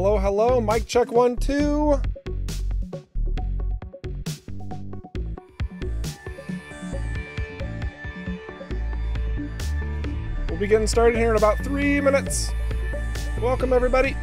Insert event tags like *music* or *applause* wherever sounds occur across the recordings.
Hello, hello. Mic check one, two. We'll be getting started here in about three minutes. Welcome, everybody.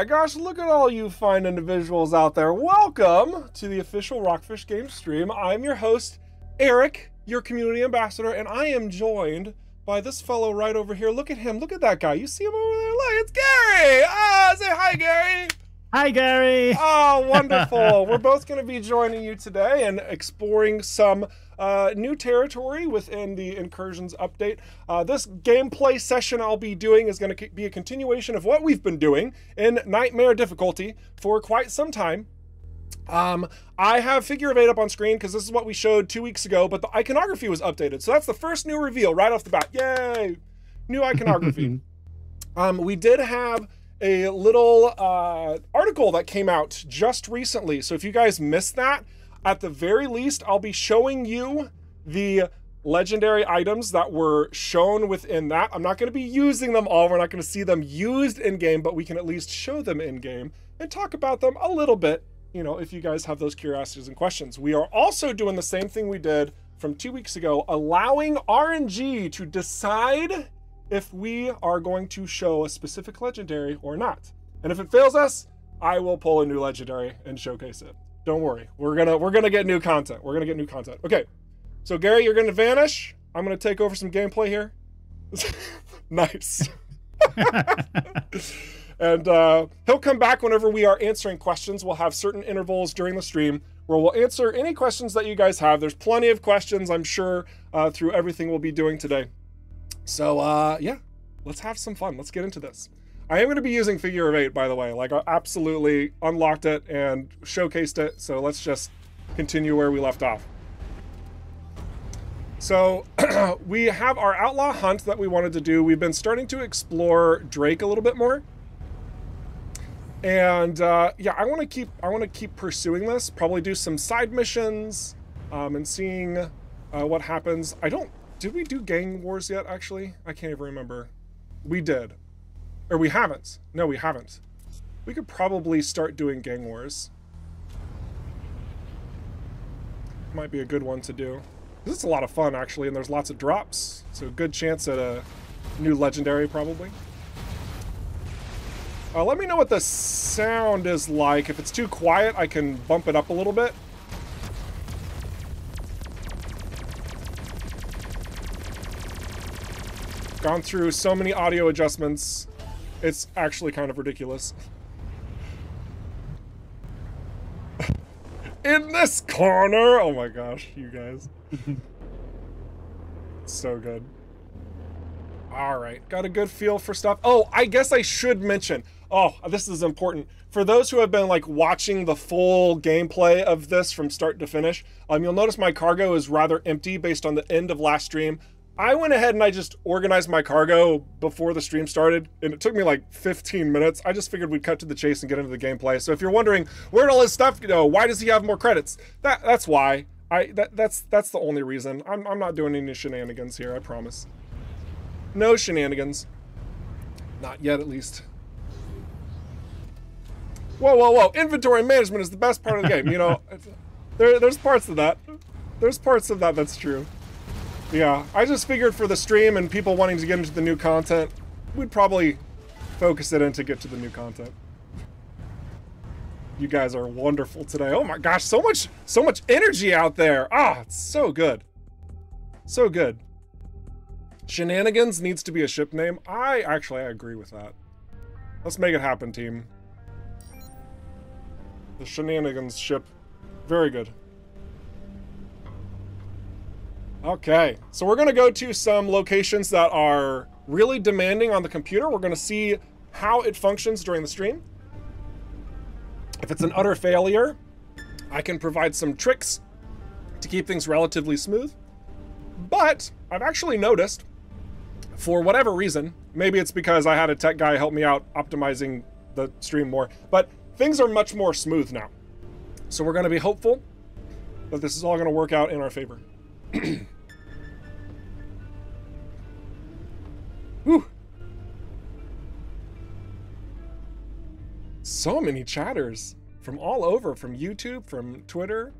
My gosh, look at all you fine individuals out there. Welcome to the official Rockfish Games stream. I'm your host, Eric, your community ambassador, and I am joined by this fellow right over here. Look at him. Look at that guy. You see him over there? Look, it's Gary. Ah, say hi, Gary. Hi, Gary. Oh, wonderful. *laughs* We're both going to be joining you today and exploring some uh, new territory within the Incursions update. Uh, this gameplay session I'll be doing is going to be a continuation of what we've been doing in Nightmare difficulty for quite some time. Um, I have Figure of Eight up on screen because this is what we showed two weeks ago, but the iconography was updated. So that's the first new reveal right off the bat. Yay! New iconography. *laughs* um, we did have a little uh, article that came out just recently. So if you guys missed that, at the very least, I'll be showing you the legendary items that were shown within that. I'm not going to be using them all. We're not going to see them used in game, but we can at least show them in game and talk about them a little bit, you know, if you guys have those curiosities and questions. We are also doing the same thing we did from two weeks ago, allowing RNG to decide if we are going to show a specific legendary or not. And if it fails us, I will pull a new legendary and showcase it. Don't worry. We're gonna we're gonna get new content. We're gonna get new content. Okay. So Gary, you're gonna vanish. I'm gonna take over some gameplay here. *laughs* nice. *laughs* and uh, he'll come back whenever we are answering questions. We'll have certain intervals during the stream where we'll answer any questions that you guys have. There's plenty of questions, I'm sure, uh, through everything we'll be doing today. So uh, yeah, let's have some fun. Let's get into this. I am going to be using Figure of Eight, by the way. Like, I absolutely unlocked it and showcased it. So let's just continue where we left off. So *clears throat* we have our outlaw hunt that we wanted to do. We've been starting to explore Drake a little bit more. And uh, yeah, I want to keep I want to keep pursuing this. Probably do some side missions um, and seeing uh, what happens. I don't did we do Gang Wars yet, actually? I can't even remember. We did. Or we haven't. No, we haven't. We could probably start doing Gang Wars. Might be a good one to do. This is a lot of fun, actually, and there's lots of drops. So good chance at a new Legendary, probably. Uh, let me know what the sound is like. If it's too quiet, I can bump it up a little bit. Gone through so many audio adjustments. It's actually kind of ridiculous. In this corner! Oh my gosh, you guys. *laughs* so good. Alright, got a good feel for stuff. Oh, I guess I should mention. Oh, this is important. For those who have been like watching the full gameplay of this from start to finish, um, you'll notice my cargo is rather empty based on the end of last stream. I went ahead and I just organized my cargo before the stream started, and it took me like 15 minutes. I just figured we'd cut to the chase and get into the gameplay. So if you're wondering where did all his stuff go, why does he have more credits? That that's why. I that that's that's the only reason. I'm I'm not doing any shenanigans here. I promise. No shenanigans. Not yet, at least. Whoa, whoa, whoa! Inventory management is the best part of the game. You know, *laughs* there there's parts of that. There's parts of that that's true. Yeah, I just figured for the stream and people wanting to get into the new content, we'd probably focus it in to get to the new content. You guys are wonderful today. Oh my gosh, so much so much energy out there. Ah, it's so good. So good. Shenanigans needs to be a ship name. I actually I agree with that. Let's make it happen, team. The Shenanigans ship. Very good. Okay, so we're gonna go to some locations that are really demanding on the computer. We're gonna see how it functions during the stream. If it's an utter failure, I can provide some tricks to keep things relatively smooth. But I've actually noticed, for whatever reason, maybe it's because I had a tech guy help me out optimizing the stream more, but things are much more smooth now. So we're gonna be hopeful that this is all gonna work out in our favor. *clears throat* Whew. So many chatters from all over, from YouTube, from Twitter,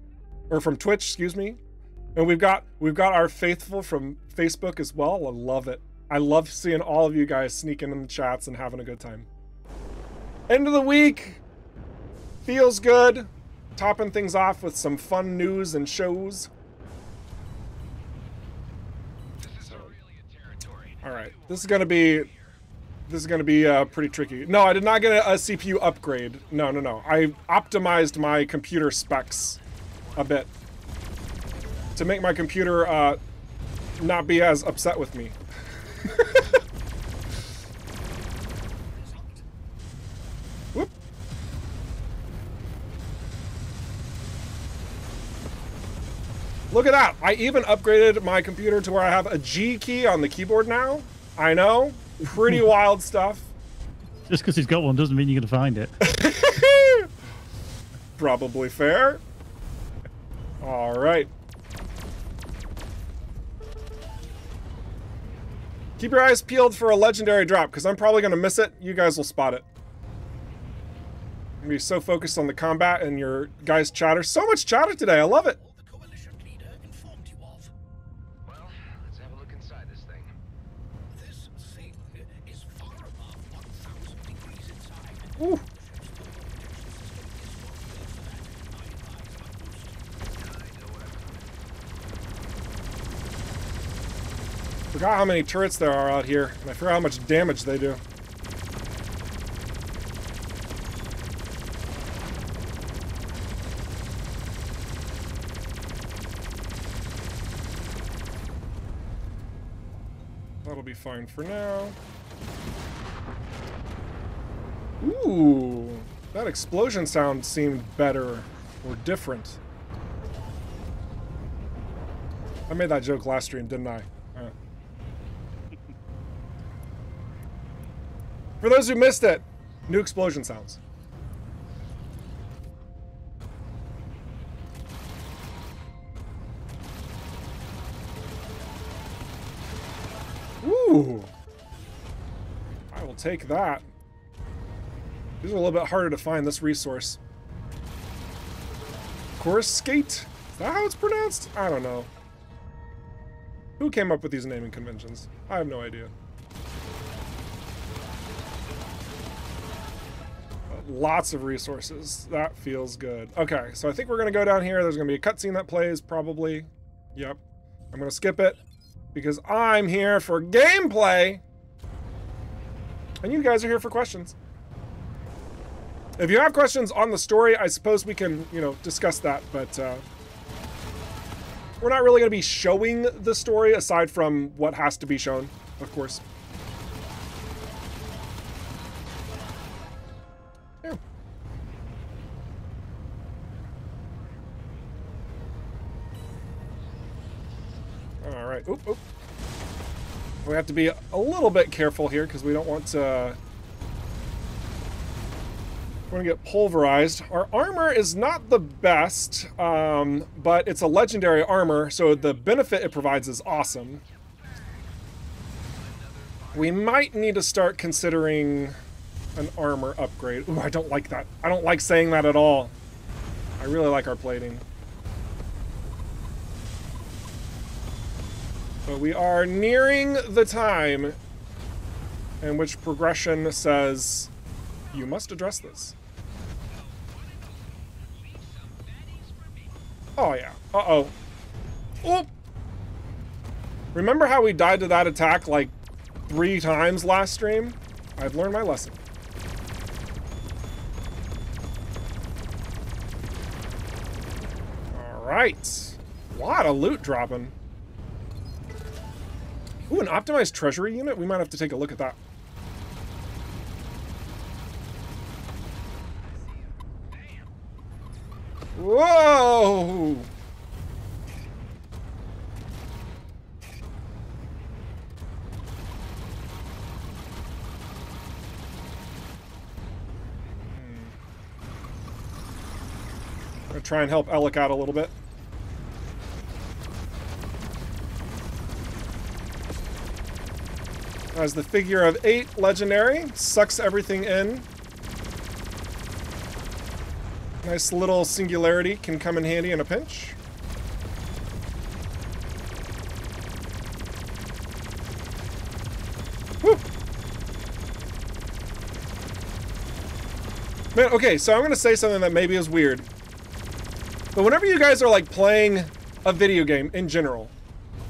or from Twitch, excuse me. And we've got we've got our faithful from Facebook as well. I love it. I love seeing all of you guys sneaking in the chats and having a good time. End of the week. Feels good. Topping things off with some fun news and shows. All right, this is gonna be, this is gonna be uh, pretty tricky. No, I did not get a, a, CPU upgrade. No, no, no. I optimized my computer specs a bit to make my computer uh, not be as upset with me. *laughs* Look at that. I even upgraded my computer to where I have a G key on the keyboard now. I know. Pretty *laughs* wild stuff. Just because he's got one doesn't mean you're going to find it. *laughs* Probably fair. All right. Keep your eyes peeled for a legendary drop, because I'm probably going to miss it. You guys will spot it. I'm going to be so focused on the combat and your guys' chatter. So much chatter today. I love it. Ooh. Forgot how many turrets there are out here, and I forgot how much damage they do. That'll be fine for now. Ooh, that explosion sound seemed better or different. I made that joke last stream, didn't I? Uh. For those who missed it, new explosion sounds. Ooh. I will take that. These are a little bit harder to find, this resource. Chorus Skate? Is that how it's pronounced? I don't know. Who came up with these naming conventions? I have no idea. Uh, lots of resources. That feels good. Okay, so I think we're going to go down here. There's going to be a cutscene that plays, probably. Yep. I'm going to skip it because I'm here for gameplay. And you guys are here for questions. If you have questions on the story, I suppose we can, you know, discuss that, but uh, we're not really going to be showing the story aside from what has to be shown, of course. All right. Oop, oop. We have to be a little bit careful here because we don't want to we're gonna get pulverized. Our armor is not the best, um, but it's a legendary armor, so the benefit it provides is awesome. We might need to start considering an armor upgrade. Ooh, I don't like that. I don't like saying that at all. I really like our plating. But we are nearing the time in which progression says you must address this. Oh, yeah. Uh-oh. Oh! Remember how we died to that attack like three times last stream? I've learned my lesson. Alright. A lot of loot dropping. Ooh, an optimized treasury unit? We might have to take a look at that. Whoa! Try and help Alec out a little bit. As the figure of eight legendary, sucks everything in. Nice little singularity can come in handy in a pinch. Man, okay, so I'm gonna say something that maybe is weird. But whenever you guys are like playing a video game in general,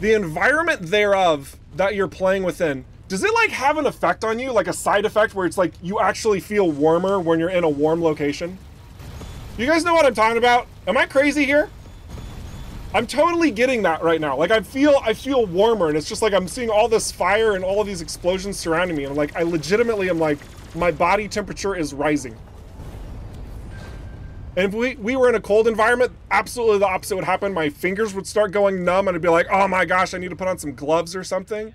the environment thereof that you're playing within, does it like have an effect on you? Like a side effect where it's like you actually feel warmer when you're in a warm location? You guys know what I'm talking about? Am I crazy here? I'm totally getting that right now. Like I feel I feel warmer and it's just like I'm seeing all this fire and all of these explosions surrounding me and like I legitimately am like my body temperature is rising. And if we, we were in a cold environment, absolutely the opposite would happen. My fingers would start going numb and I'd be like, oh my gosh, I need to put on some gloves or something.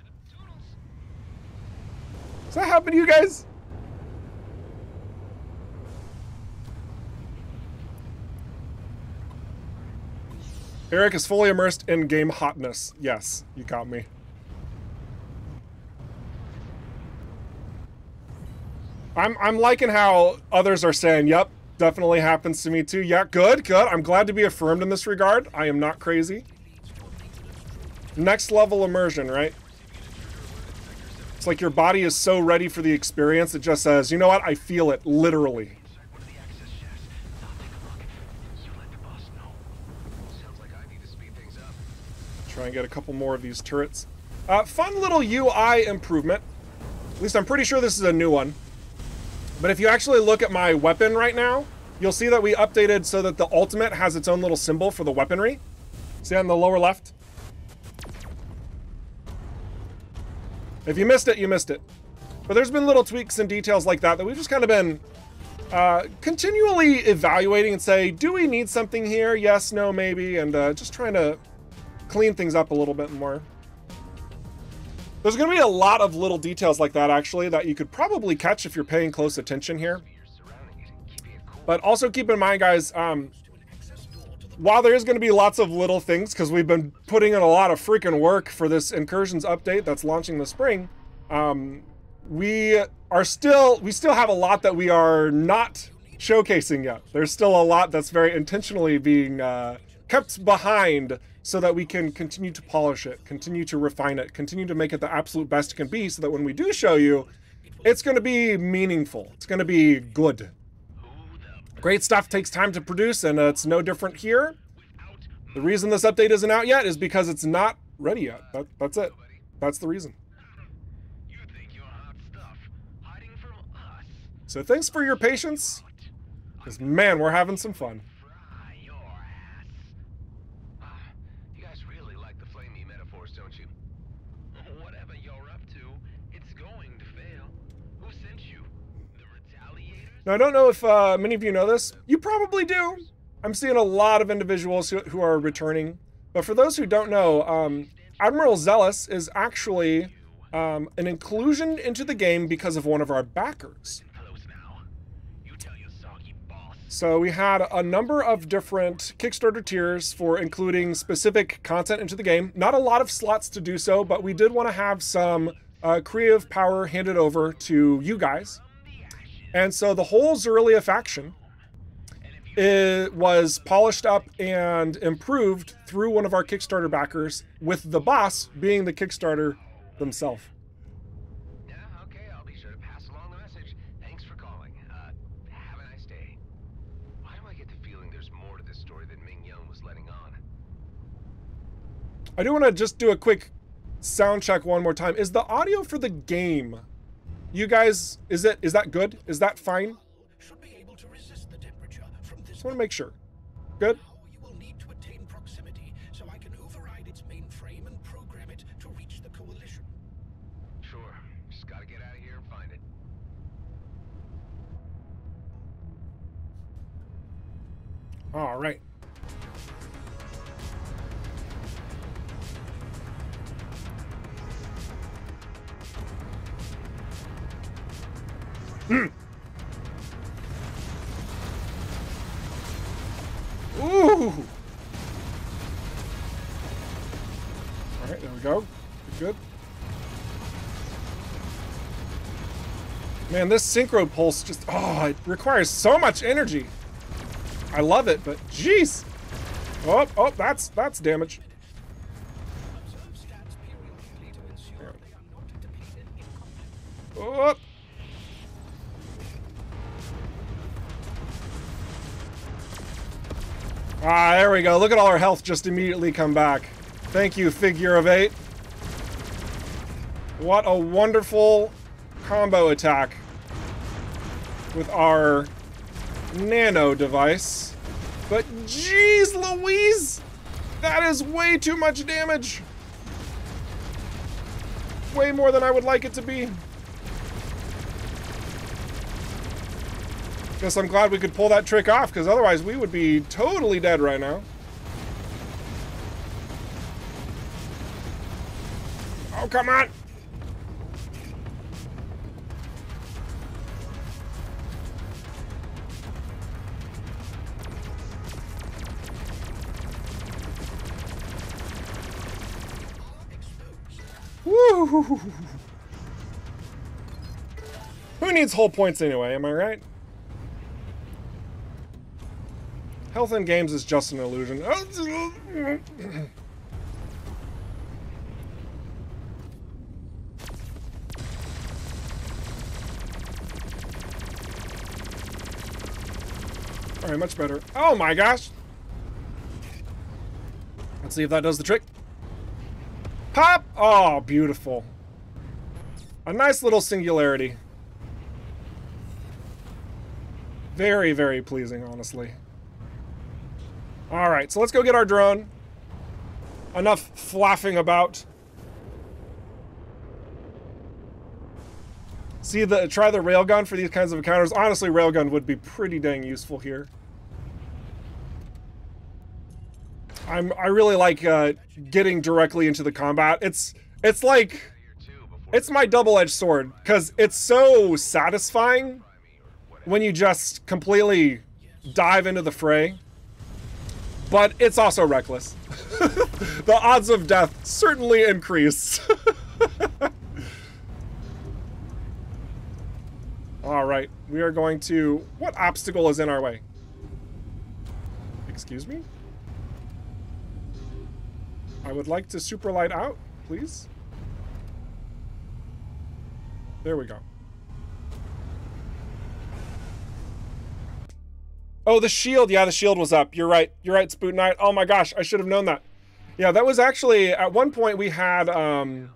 Does that happen to you guys? Eric is fully immersed in game hotness. Yes, you got me. I'm I'm liking how others are saying, "Yep, definitely happens to me too." Yeah, good, good. I'm glad to be affirmed in this regard. I am not crazy. Next level immersion, right? It's like your body is so ready for the experience, it just says, "You know what? I feel it literally." Try and get a couple more of these turrets. Uh, fun little UI improvement. At least I'm pretty sure this is a new one. But if you actually look at my weapon right now, you'll see that we updated so that the ultimate has its own little symbol for the weaponry. See on the lower left? If you missed it, you missed it. But there's been little tweaks and details like that that we've just kind of been uh, continually evaluating and say, do we need something here? Yes, no, maybe, and uh, just trying to clean things up a little bit more. There's going to be a lot of little details like that, actually, that you could probably catch if you're paying close attention here. But also keep in mind, guys, um, while there is going to be lots of little things, because we've been putting in a lot of freaking work for this Incursions update that's launching this spring, um, we are still we still have a lot that we are not showcasing yet. There's still a lot that's very intentionally being uh, kept behind so that we can continue to polish it, continue to refine it, continue to make it the absolute best it can be so that when we do show you, it's going to be meaningful. It's going to be good. Great stuff takes time to produce, and uh, it's no different here. The reason this update isn't out yet is because it's not ready yet. That, that's it. That's the reason. So thanks for your patience, because man, we're having some fun. Now, I don't know if uh, many of you know this. You probably do. I'm seeing a lot of individuals who, who are returning. But for those who don't know, um, Admiral Zealous is actually um, an inclusion into the game because of one of our backers. So we had a number of different Kickstarter tiers for including specific content into the game. Not a lot of slots to do so, but we did want to have some uh, creative power handed over to you guys. And so the whole Xurilia faction it was polished up and improved through one of our Kickstarter backers, with the boss being the Kickstarter themselves. Yeah, okay, I'll be sure to pass along the message. Thanks for calling. Uh, have a nice day. Why do I get the feeling there's more to this story than Ming Young was letting on? I do want to just do a quick sound check one more time. Is the audio for the game you guys, is it is that good? Is that fine? Should be able to resist the temperature from this. Just want to make sure. Good. You will need to attain proximity so I can override its mainframe and program it to reach the coalition. Sure. Just gotta get out of here and find it. All right. Hmm. Ooh. All right, there we go. Good. Man, this synchro pulse just, oh, it requires so much energy. I love it, but jeez. Oh, oh, that's, that's damage. Observe Ah, there we go. Look at all our health just immediately come back. Thank you, figure of eight. What a wonderful combo attack with our nano device. But jeez Louise! That is way too much damage. Way more than I would like it to be. Guess I'm glad we could pull that trick off, because otherwise we would be totally dead right now. Oh, come on! Who needs whole points anyway, am I right? Health in games is just an illusion. Oh, Alright, much better. Oh my gosh! Let's see if that does the trick. Pop! Oh, beautiful. A nice little singularity. Very, very pleasing, honestly. All right, so let's go get our drone. Enough flapping about. See the try the railgun for these kinds of encounters. Honestly, railgun would be pretty dang useful here. I'm I really like uh, getting directly into the combat. It's it's like it's my double-edged sword because it's so satisfying when you just completely dive into the fray. But it's also reckless. *laughs* the odds of death certainly increase. *laughs* All right, we are going to. What obstacle is in our way? Excuse me? I would like to super light out, please. There we go. Oh, the shield. Yeah, the shield was up. You're right. You're right, Spoot Knight. Oh my gosh, I should have known that. Yeah, that was actually at one point we had um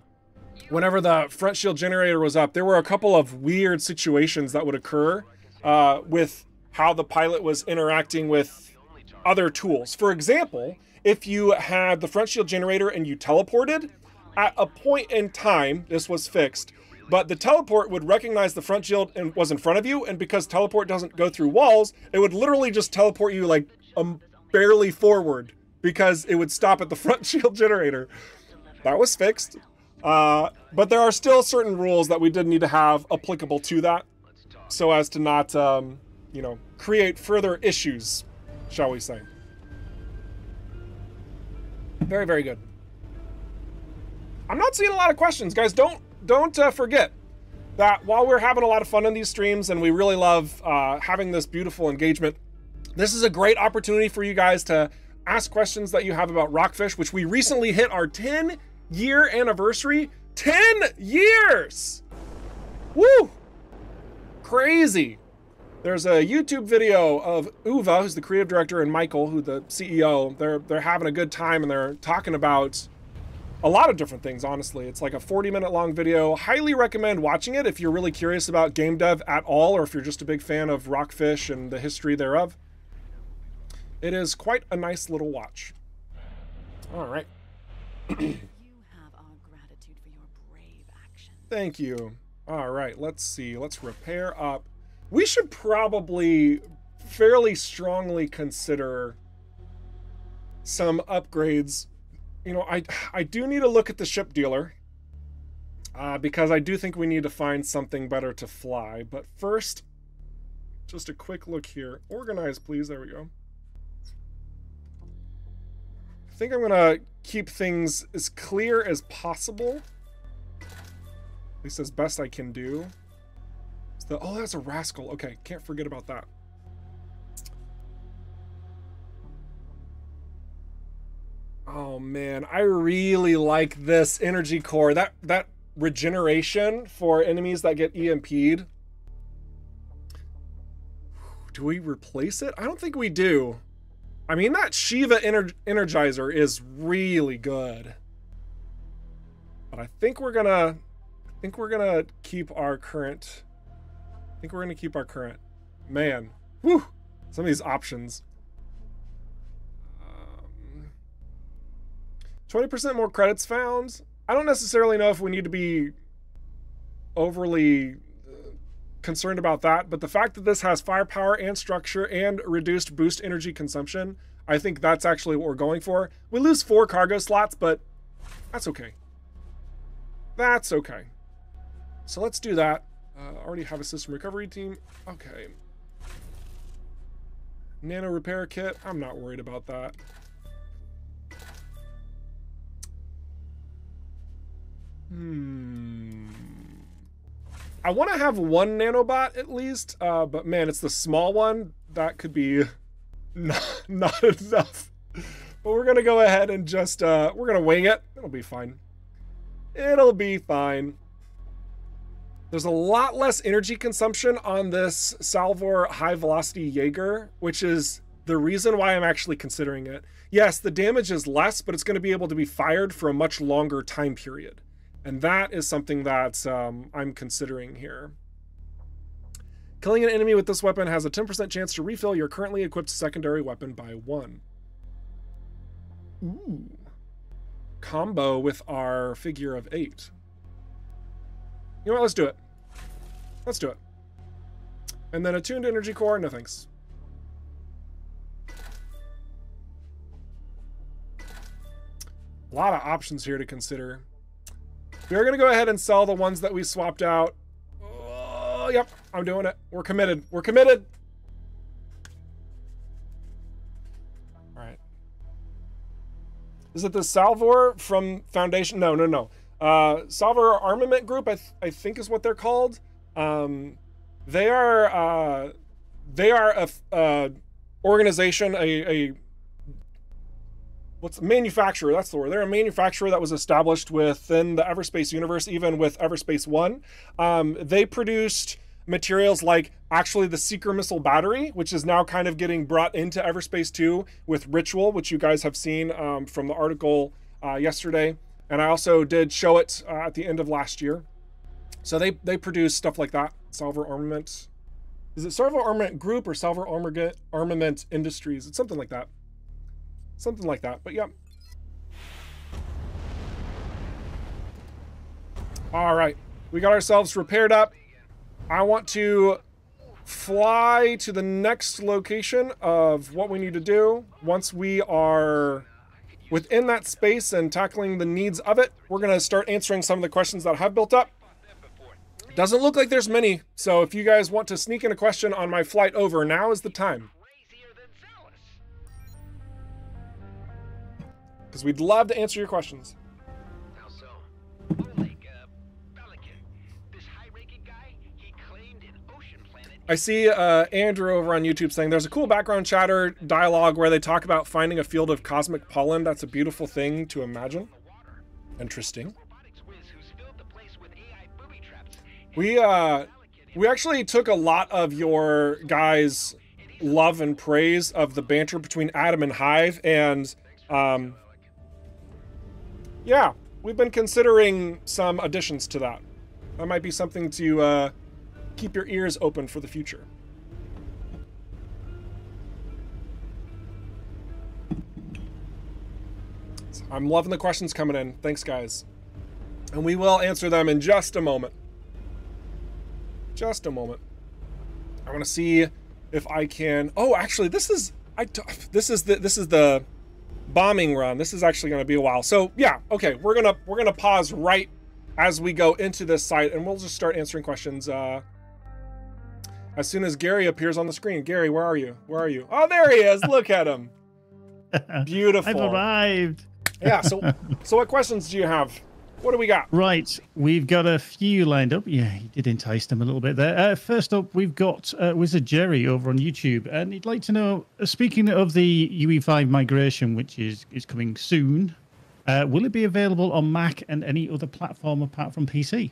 whenever the front shield generator was up, there were a couple of weird situations that would occur uh, with how the pilot was interacting with other tools. For example, if you had the front shield generator and you teleported, at a point in time, this was fixed, but the teleport would recognize the front shield and was in front of you, and because teleport doesn't go through walls, it would literally just teleport you like um, barely forward because it would stop at the *laughs* front shield generator. That was fixed. Uh, but there are still certain rules that we did need to have applicable to that so as to not, um, you know, create further issues, shall we say. Very, very good. I'm not seeing a lot of questions, guys. Don't don't uh, forget that while we're having a lot of fun in these streams and we really love uh, having this beautiful engagement, this is a great opportunity for you guys to ask questions that you have about Rockfish, which we recently hit our 10 year anniversary. 10 years! Woo! Crazy. There's a YouTube video of Uwe, who's the creative director, and Michael, who the CEO. They're they're having a good time and they're talking about a lot of different things, honestly. It's like a 40 minute long video. Highly recommend watching it if you're really curious about game dev at all, or if you're just a big fan of Rockfish and the history thereof. It is quite a nice little watch. All right. you have our gratitude for your brave action. Thank you. All right, let's see. Let's repair up. We should probably fairly strongly consider some upgrades. You know, I I do need to look at the ship dealer. Uh, because I do think we need to find something better to fly. But first, just a quick look here. Organize, please. There we go. I think I'm gonna keep things as clear as possible. At least as best I can do. The, oh, that's a rascal. Okay, can't forget about that. Oh man, I really like this energy core. That that regeneration for enemies that get EMP'd. Do we replace it? I don't think we do. I mean, that Shiva Ener Energizer is really good. But I think we're gonna... I think we're gonna keep our current... I think we're gonna keep our current. Man. Whew! Some of these options. 20% more credits found. I don't necessarily know if we need to be overly concerned about that, but the fact that this has firepower and structure and reduced boost energy consumption, I think that's actually what we're going for. We lose four cargo slots, but that's okay. That's okay. So let's do that. Uh, already have a system recovery team. Okay. Nano repair kit. I'm not worried about that. Hmm. I want to have one nanobot at least, uh, but man, it's the small one. That could be *laughs* not, not enough. But we're going to go ahead and just, uh, we're going to wing it. It'll be fine. It'll be fine. There's a lot less energy consumption on this Salvor High Velocity Jaeger, which is the reason why I'm actually considering it. Yes, the damage is less, but it's going to be able to be fired for a much longer time period. And that is something that um, I'm considering here. Killing an enemy with this weapon has a 10% chance to refill your currently equipped secondary weapon by one. Ooh. Combo with our figure of eight. You know what? Let's do it. Let's do it. And then attuned energy core. No thanks. A lot of options here to consider. We're going to go ahead and sell the ones that we swapped out. Oh, yep, I'm doing it. We're committed. We're committed. All right. is it the Salvor from Foundation? No, no, no. Uh, Salvor Armament Group, I, th- I think is what they're called. Um, they are uh, they are a, uh, organization, a, a what's manufacturer? That's the word. They're a manufacturer that was established within the Everspace universe, even with Everspace One. Um, they produced materials like actually the Seeker missile battery, which is now kind of getting brought into Everspace 2 with Ritual, which you guys have seen um, from the article uh, yesterday. And I also did show it uh, at the end of last year. So they they produce stuff like that. Salvor Armament. Is it Salvor Armament Group or Salvor Armament Industries? It's something like that. Something like that. But yeah. All right. We got ourselves repaired up. I want to fly to the next location of what we need to do. Once we are within that space and tackling the needs of it, we're going to start answering some of the questions that have built up. Doesn't look like there's many, so if you guys want to sneak in a question on my flight over, now is the time. Because we'd love to answer your questions. How so? Oleg, uh, Pelican. This high-ranking guy, he claimed an ocean planet I see uh, Andrew over on YouTube saying there's a cool background chatter dialogue where they talk about finding a field of cosmic pollen. That's a beautiful thing to imagine. Interesting. robotics whiz who's filled the place with AI booby traps. We uh we actually took a lot of your guys' love and praise of the banter between Adam and Hive and um yeah, we've been considering some additions to that. That might be something to uh keep your ears open for the future. So I'm loving the questions coming in. Thanks guys. And we will answer them in just a moment just a moment. I want to see if I can. Oh, actually, this is I. This is the this is the bombing run. This is actually going to be a while. So yeah, okay, we're gonna we're gonna pause right as we go into this site, and we'll just start answering questions. Uh, as soon as Gary appears on the screen. Gary, where are you? Where are you? Oh, there he is. Look at him. *laughs* Beautiful. I've arrived. Yeah. So so what questions do you have? What do we got? Right, we've got a few lined up. Yeah, you did entice them a little bit there. Uh, first up, we've got uh, Wizard Jerry over on YouTube, and he'd like to know. Uh, speaking of the UE5 migration, which is is coming soon, uh, will it be available on Mac and any other platform apart from PC?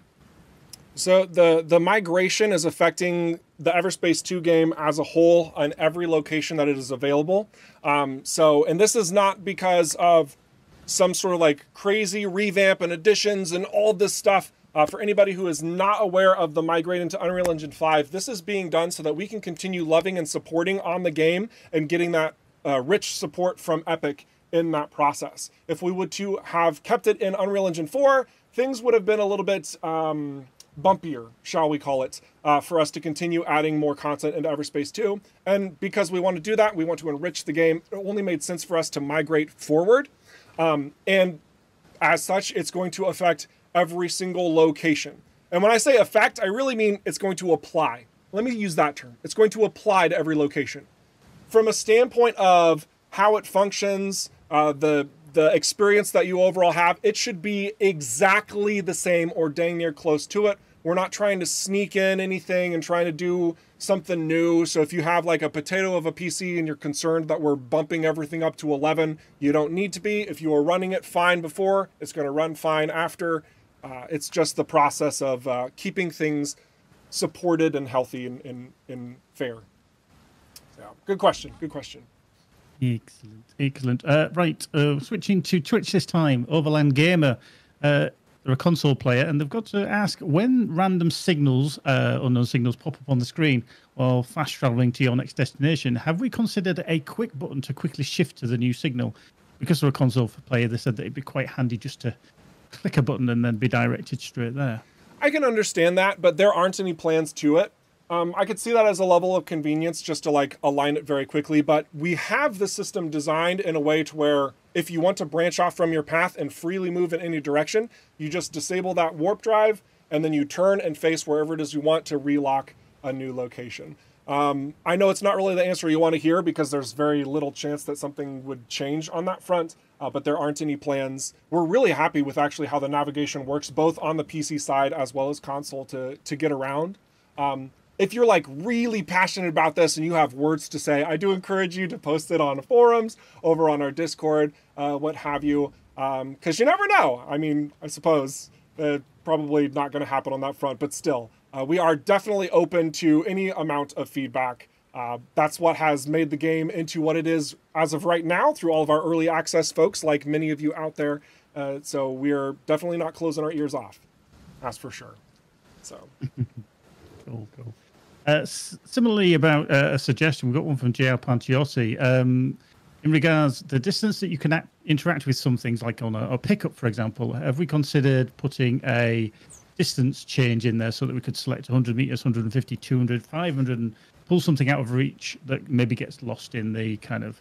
So the the migration is affecting the Everspace 2 game as a whole in every location that it is available. Um, so, and this is not because of some sort of like crazy revamp and additions and all this stuff. Uh, for anybody who is not aware of the migrate into Unreal Engine 5, this is being done so that we can continue loving and supporting on the game and getting that uh, rich support from Epic in that process. If we would to have kept it in Unreal Engine 4, things would have been a little bit um, bumpier, shall we call it, uh, for us to continue adding more content into Everspace 2. And because we want to do that, we want to enrich the game, it only made sense for us to migrate forward. Um, and as such, it's going to affect every single location. And when I say affect, I really mean it's going to apply. Let me use that term. It's going to apply to every location. From a standpoint of how it functions, uh, the the experience that you overall have, it should be exactly the same or dang near close to it. We're not trying to sneak in anything and trying to do something new. So if you have like a potato of a PC and you're concerned that we're bumping everything up to 11, you don't need to be. If you were running it fine before, it's going to run fine after. Uh, it's just the process of uh, keeping things supported and healthy and, and, and fair. So, good question. Good question. Excellent, excellent. Uh, right, uh, switching to Twitch this time. Overland Gamer, uh, they're a console player, and they've got to ask when random signals, uh, unknown signals, pop up on the screen while fast traveling to your next destination. Have we considered a quick button to quickly shift to the new signal? Because they're a console player, they said that it'd be quite handy just to click a button and then be directed straight there. I can understand that, but there aren't any plans to it. Um, I could see that as a level of convenience just to like align it very quickly, but we have the system designed in a way to where if you want to branch off from your path and freely move in any direction, you just disable that warp drive and then you turn and face wherever it is you want to relock a new location. Um, I know it's not really the answer you want to hear because there's very little chance that something would change on that front, uh, but there aren't any plans. We're really happy with actually how the navigation works, both on the PC side as well as console, to to get around. Um, if you're like really passionate about this and you have words to say, I do encourage you to post it on forums, over on our Discord, uh, what have you, because um, you never know. I mean, I suppose uh, probably not going to happen on that front, but still, uh, we are definitely open to any amount of feedback. Uh, that's what has made the game into what it is as of right now through all of our early access folks, like many of you out there. Uh, so we're definitely not closing our ears off. That's for sure. So. *laughs* cool, cool. Uh, similarly, about uh, a suggestion, we got one from JR Pantiotti. Um, in regards the distance that you can act, interact with some things, like on a, a pickup, for example, have we considered putting a distance change in there so that we could select 100 meters, 150, 200, 500, and pull something out of reach that maybe gets lost in the kind of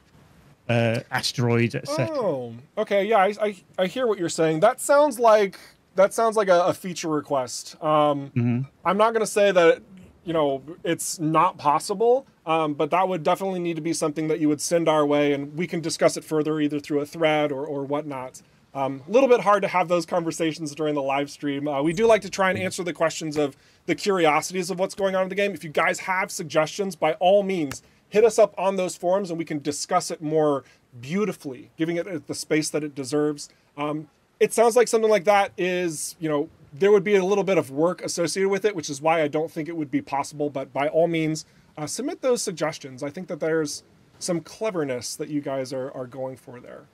uh, asteroids, etc. Oh, okay. Yeah, I, I, I hear what you're saying. That sounds like that sounds like a, a feature request. Um, Mm-hmm. I'm not going to say that you know it's not possible, um, but that would definitely need to be something that you would send our way, and we can discuss it further either through a thread or or whatnot. Um, a little bit hard to have those conversations during the live stream. Uh, we do like to try and answer the questions of the curiosities of what's going on in the game. If you guys have suggestions, by all means, hit us up on those forums and we can discuss it more beautifully, giving it the space that it deserves. Um, it sounds like something like that is, you know, there would be a little bit of work associated with it, which is why I don't think it would be possible. But by all means, uh, submit those suggestions. I think that there's some cleverness that you guys are, are going for there.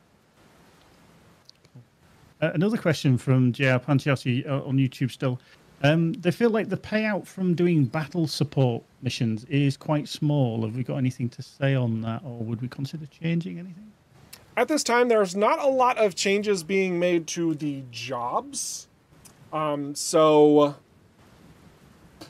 Uh, another question from JR Pantiotti uh, on YouTube still. Um, they feel like the payout from doing battle support missions is quite small. Have we got anything to say on that, or would we consider changing anything? At this time, there's not a lot of changes being made to the jobs. Um, so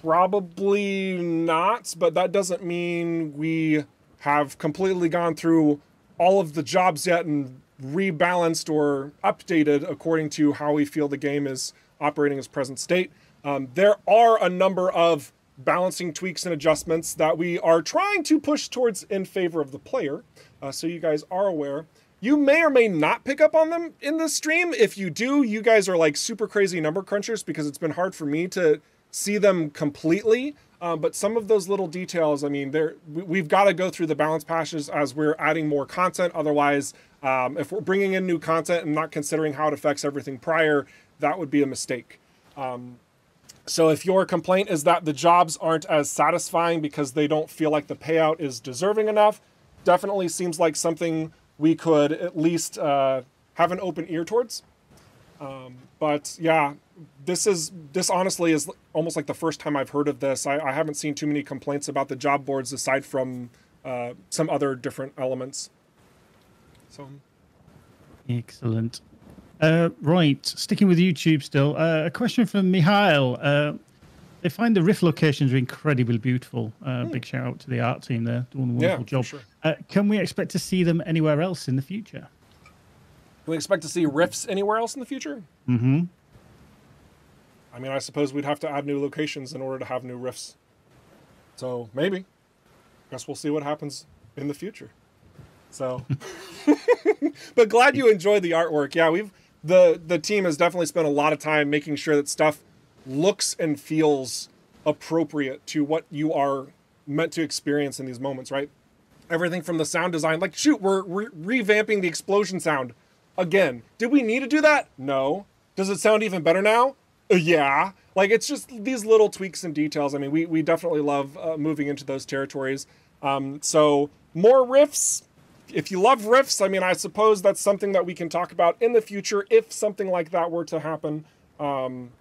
probably not, but that doesn't mean we have completely gone through all of the jobs yet and rebalanced or updated according to how we feel the game is operating its present state. Um, there are a number of balancing tweaks and adjustments that we are trying to push towards in favor of the player, uh, so you guys are aware. You may or may not pick up on them in this stream. If you do, you guys are like super crazy number crunchers because it's been hard for me to see them completely. Um, but some of those little details, I mean, we've got to go through the balance patches as we're adding more content. Otherwise, um, if we're bringing in new content and not considering how it affects everything prior, that would be a mistake. Um, so if your complaint is that the jobs aren't as satisfying because they don't feel like the payout is deserving enough, definitely seems like something we could at least uh, have an open ear towards. Um, but yeah, this is this honestly is almost like the first time I've heard of this. I, I haven't seen too many complaints about the job boards aside from uh, some other different elements. So Excellent. Uh, right, sticking with YouTube still. Uh, a question from Mihail. They find the riff locations are incredibly beautiful. Uh, Big shout out to the art team there, doing a Hmm. Yeah, wonderful job. sure. Uh, can we expect to see them anywhere else in the future? Can we expect to see riffs anywhere else in the future? Mm-hmm. I mean, I suppose we'd have to add new locations in order to have new riffs. So maybe. I Guess we'll see what happens in the future. So, *laughs* but glad you enjoyed the artwork. Yeah, we've the the team has definitely spent a lot of time making sure that stuff looks and feels appropriate to what you are meant to experience in these moments, right? Everything from the sound design, like shoot, we're, we're revamping the explosion sound again. Did we need to do that? No. Does it sound even better now? Uh, yeah. Like it's just these little tweaks and details. I mean, we we definitely love uh, moving into those territories. Um, so more riffs. If you love riffs, I mean, I suppose that's something that we can talk about in the future if something like that were to happen. Um,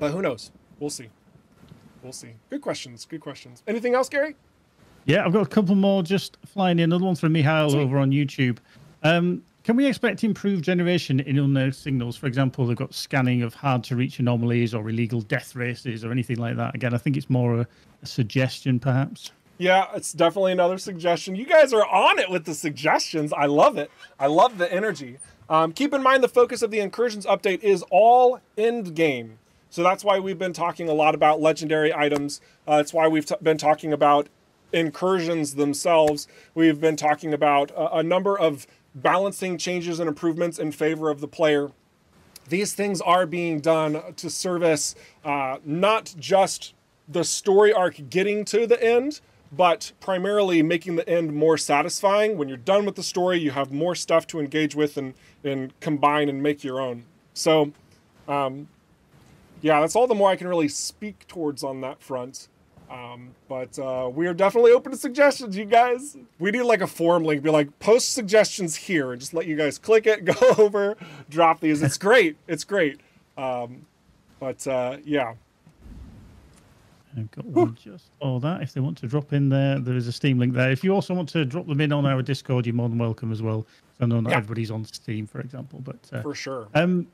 but who knows? We'll see. We'll see. Good questions. Good questions. Anything else, Gary? Yeah, I've got a couple more just flying in. Another one from Mihail over on YouTube. Um, can we expect improved generation in unknown signals? For example, they've got scanning of hard to reach anomalies or illegal death races or anything like that. Again, I think it's more a, a suggestion, perhaps. Yeah, it's definitely another suggestion. You guys are on it with the suggestions. I love it. I love the energy. Um, keep in mind the focus of the incursions update is all end game. So that's why we've been talking a lot about legendary items. Uh, that's why we've been talking about incursions themselves, we've been talking about a, a number of balancing changes and improvements in favor of the player. These things are being done to service uh, not just the story arc getting to the end, but primarily making the end more satisfying. When you're done with the story, you have more stuff to engage with and, and combine and make your own. So, um, yeah, that's all the more I can really speak towards on that front. Um, but uh, we are definitely open to suggestions, you guys. We need like a form link, be like post suggestions here, and just let you guys click it, *laughs* go over, drop these. It's great. It's great. Um, but uh, yeah, I've got one just for that. If they want to drop in there, there is a Steam link there. If you also want to drop them in on our Discord, you're more than welcome as well. I know not Yeah. everybody's on Steam, for example, but uh, for sure. um,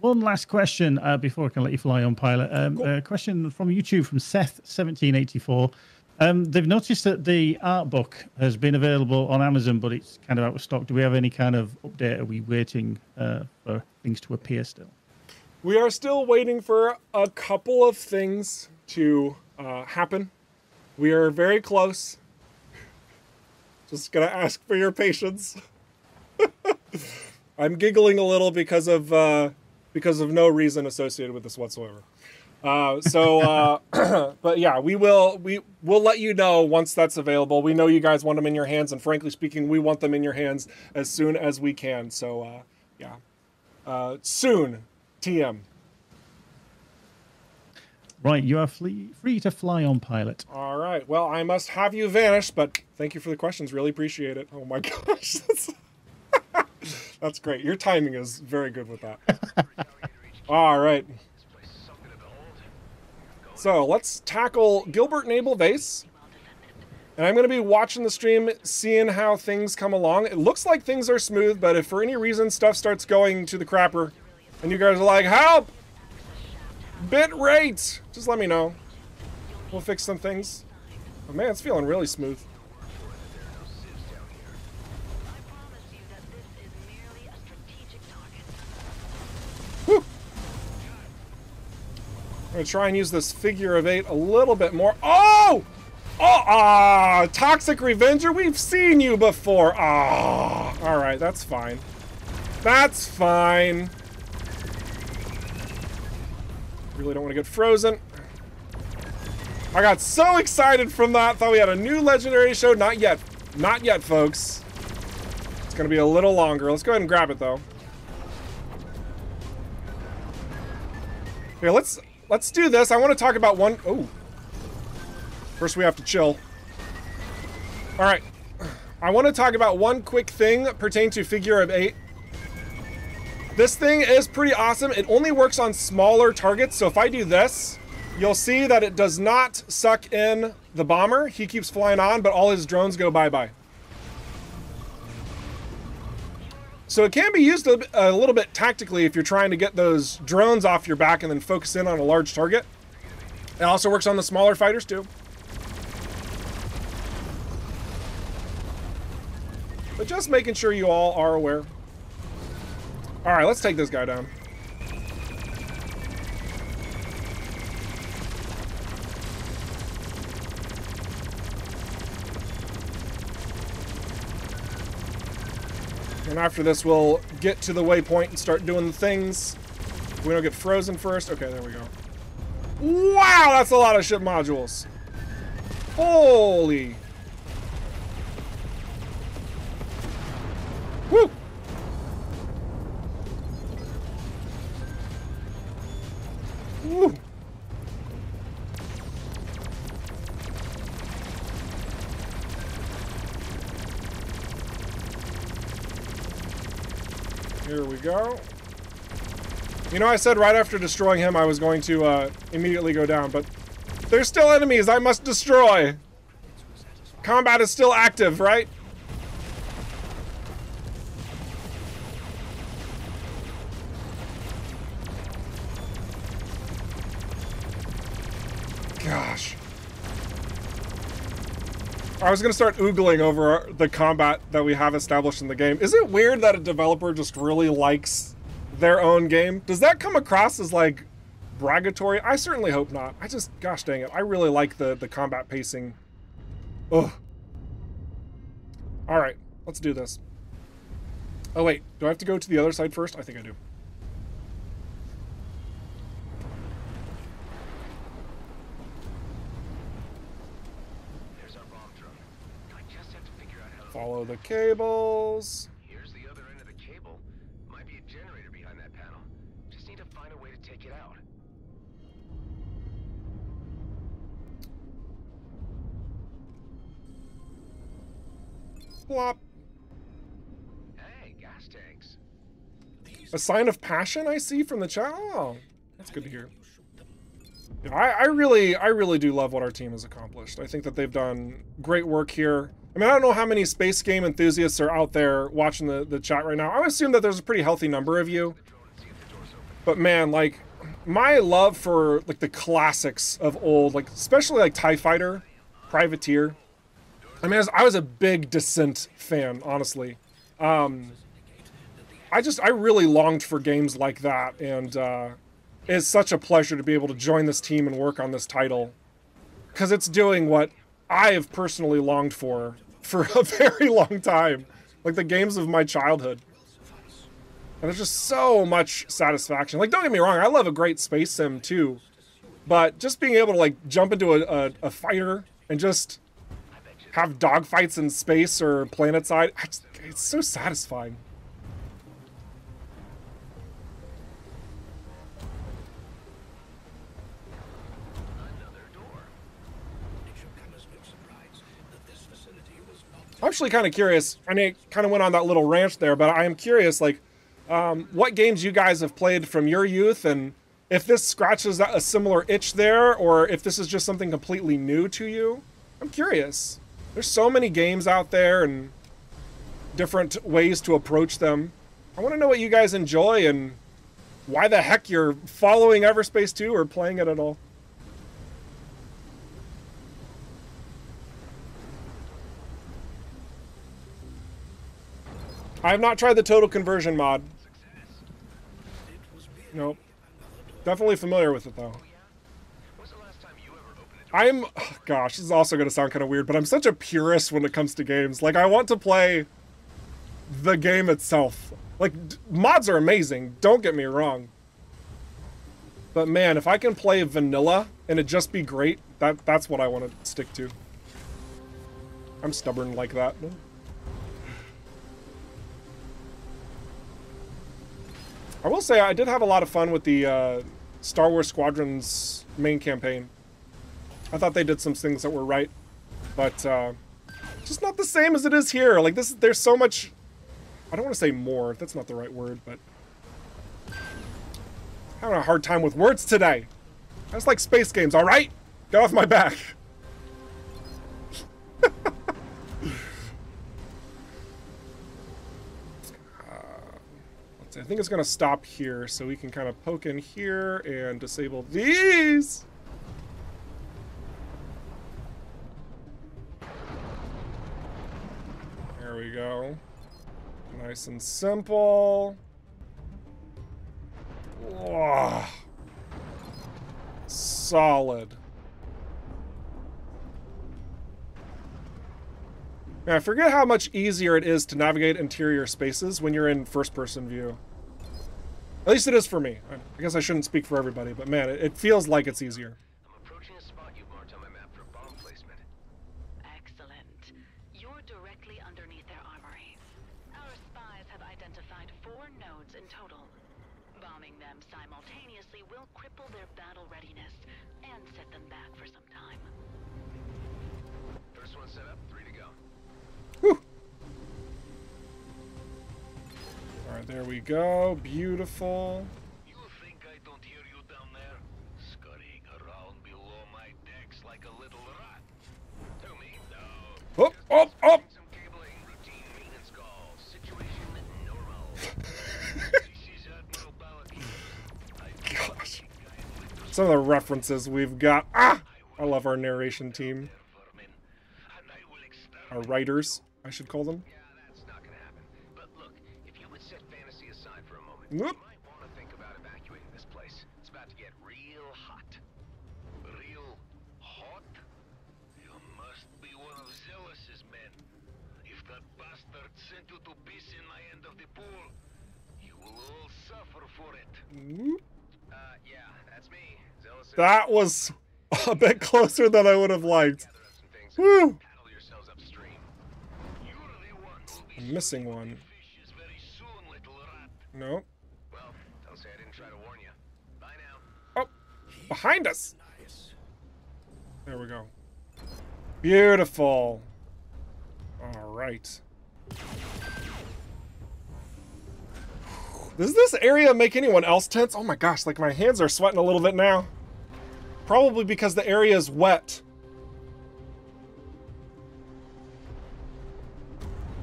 one last question uh, before I can let you fly on pilot. Um, A question from YouTube from Seth1784. Um, they've noticed that the art book has been available on Amazon, but it's kind of out of stock. Do we have any kind of update? Are we waiting uh, for things to appear still? We are still waiting for a couple of things to uh, happen. We are very close. *laughs* Just gonna ask for your patience. *laughs* I'm giggling a little because of uh, because of no reason associated with this whatsoever. Uh, so, uh, *clears throat* but yeah, we will we will let you know once that's available. We know you guys want them in your hands, and frankly speaking, we want them in your hands as soon as we can. So, uh, yeah, uh, soon, TM. Right, you are free, free to fly on pilot. All right. Well, I must have you vanish, but thank you for the questions. Really appreciate it. Oh my *laughs* gosh. That's, great. Your timing is very good with that. *laughs* All right. So let's tackle Gilbert Naval Base. And I'm going to be watching the stream, seeing how things come along. It looks like things are smooth, but if for any reason stuff starts going to the crapper and you guys are like, help! Bit rate! Just let me know. We'll fix some things. Oh man, it's feeling really smooth. I'm gonna try and use this figure of eight a little bit more. Oh! Oh, ah, Toxic Revenger, we've seen you before. Ah, all right, that's fine. That's fine. Really don't want to get frozen. I got so excited from that. Thought we had a new legendary show. Not yet. Not yet, folks. It's gonna be a little longer. Let's go ahead and grab it though. Here, let's let's do this. I want to talk about one oh. First we have to chill. All right. I want to talk about one quick thing pertaining to figure of 8. This thing is pretty awesome. It only works on smaller targets, so if I do this, you'll see that it does not suck in the bomber. He keeps flying on, but all his drones go bye-bye. So it can be used a, a little bit tactically if you're trying to get those drones off your back and then focus in on a large target. It also works on the smaller fighters too. But just making sure you all are aware. All right, let's take this guy down. And after this, we'll get to the waypoint and start doing the things. We don't get frozen first. Okay, there we go. Wow, that's a lot of ship modules. Holy. You know, I said right after destroying him I was going to uh, immediately go down, but there's still enemies I must destroy. Combat is still active, right? Gosh. I was gonna start oogling over the combat that we have established in the game. Is it weird that a developer just really likes their own game? Does that come across as like bragatory? I certainly hope not. I just, gosh dang it, I really like the the combat pacing Ugh. All right, let's do this. Oh wait, do I have to go to the other side first? I think I do. There's our bomb Hey, gas tanks. A sign of passion I see from the chat. Oh, that's good to hear. Yeah, I, I really, I really do love what our team has accomplished. I think that they've done great work here. I mean, I don't know how many space game enthusiasts are out there watching the, the chat right now. I would assume that there's a pretty healthy number of you. But man, like, my love for like the classics of old, like especially like Tie Fighter, Privateer. I mean, I was, a big Descent fan, honestly. Um, I just I really longed for games like that, and uh, it's such a pleasure to be able to join this team and work on this title because it's doing what I have personally longed for for a *laughs* very long time, like the games of my childhood. And there's just so much satisfaction. Like, don't get me wrong, I love a great space sim too, but just being able to like jump into a, a, a fighter and just have dogfights in space or planet side, I just, it's so satisfying. I'm actually kind of curious. I mean, kind of went on that little ranch there, but I am curious, like, um, what games you guys have played from your youth, and if this scratches a similar itch there, or if this is just something completely new to you. I'm curious. There's so many games out there and different ways to approach them. I want to know what you guys enjoy and why the heck you're following Everspace 2 or playing it at all. I have not tried the total conversion mod. Nope. Definitely familiar with it though. When's the last time you I'm, gosh, this is also going to sound kind of weird, but I'm such a purist when it comes to games. Like, I want to play the game itself. Like, mods are amazing, don't get me wrong. But man, if I can play vanilla and it just be great, that that's what I want to stick to. I'm stubborn like that. I will say I did have a lot of fun with the uh, Star Wars Squadrons main campaign. I thought they did some things that were right, but uh, just not the same as it is here. Like this, there's so much. I don't want to say more. That's not the right word, but having a hard time with words today. That's like space games. All right, get off my back. I think it's going to stop here, so we can kind of poke in here and disable these. We go. Nice and simple. Solid. Man, I forget how much easier it is to navigate interior spaces when you're in first-person view. At least it is for me. I guess I shouldn't speak for everybody, but man, it feels like it's easier. We go. Beautiful. You think I don't hear you down there? Scurrying around below my decks like a little rat. To me, no. Up, up, up. Some cabling, routine maintenance call. Situation normal. *laughs* this Admiral Balak. *laughs* Gosh. Some of the references we've got. Ah! I love our narration team. vermin, and I will exterminate Our writers, I should call them. Yeah, that's not gonna happen. But look, if you would set fantasy aside for a moment, Whoop. might want to think about evacuating this place. It's about to get real hot. Real hot? You must be one of sent you to piss in my end of the pool. You will all suffer for it. Whoop. Uh, yeah, that's me. Zealous. That was a bit closer than I would have liked. Gather up some things. Woo! Paddle yourselves upstream. You're the one who'll be I'm missing swimming one. with the fishes very soon, little rat. No. Well, don't say I didn't try to warn you. Bye now. Oh, behind us. There we go. Beautiful. All right. Does this area make anyone else tense? Oh my gosh, like my hands are sweating a little bit now. Probably because the area is wet.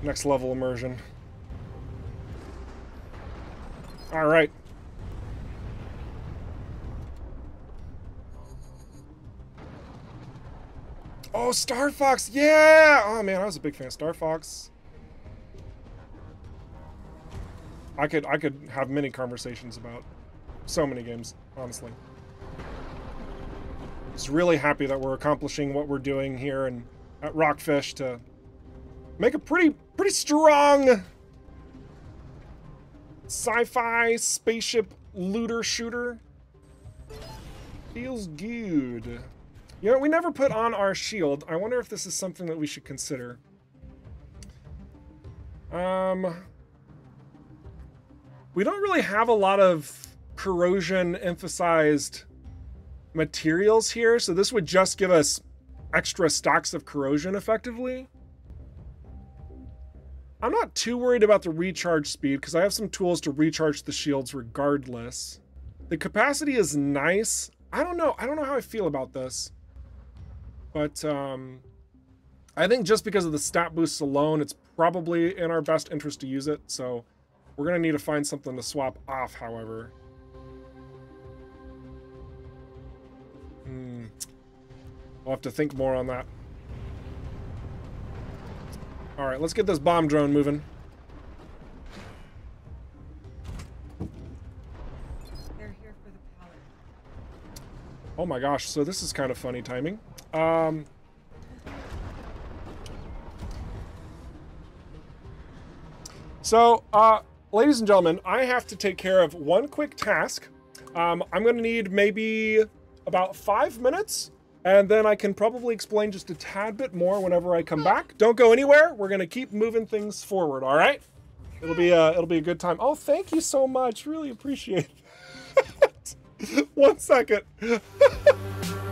Next level immersion. All right. Oh, Star Fox, yeah! Oh man, I was a big fan of Star Fox. I could I could have many conversations about so many games, honestly. Just really happy that we're accomplishing what we're doing here and at Rockfish to make a pretty pretty strong sci-fi spaceship looter shooter. Feels good. You know, we never put on our shield. I wonder if this is something that we should consider. Um, we don't really have a lot of corrosion emphasized materials here, so this would just give us extra stocks of corrosion effectively. I'm not too worried about the recharge speed because I have some tools to recharge the shields regardless. The capacity is nice. I don't know. I don't know how I feel about this. But um, I think just because of the stat boosts alone, it's probably in our best interest to use it. So we're going to need to find something to swap off, however. Hmm. We'll have to think more on that. All right, let's get this bomb drone moving. They're here for the pallet. Oh my gosh, so this is kind of funny timing. Um, so, uh, ladies and gentlemen, I have to take care of one quick task. Um, I'm going to need maybe about five minutes, and then I can probably explain just a tad bit more whenever I come back. Don't go anywhere. We're going to keep moving things forward, all right? It'll be a, it'll be a good time. Oh, thank you so much. Really appreciate *laughs* it. One second. *laughs*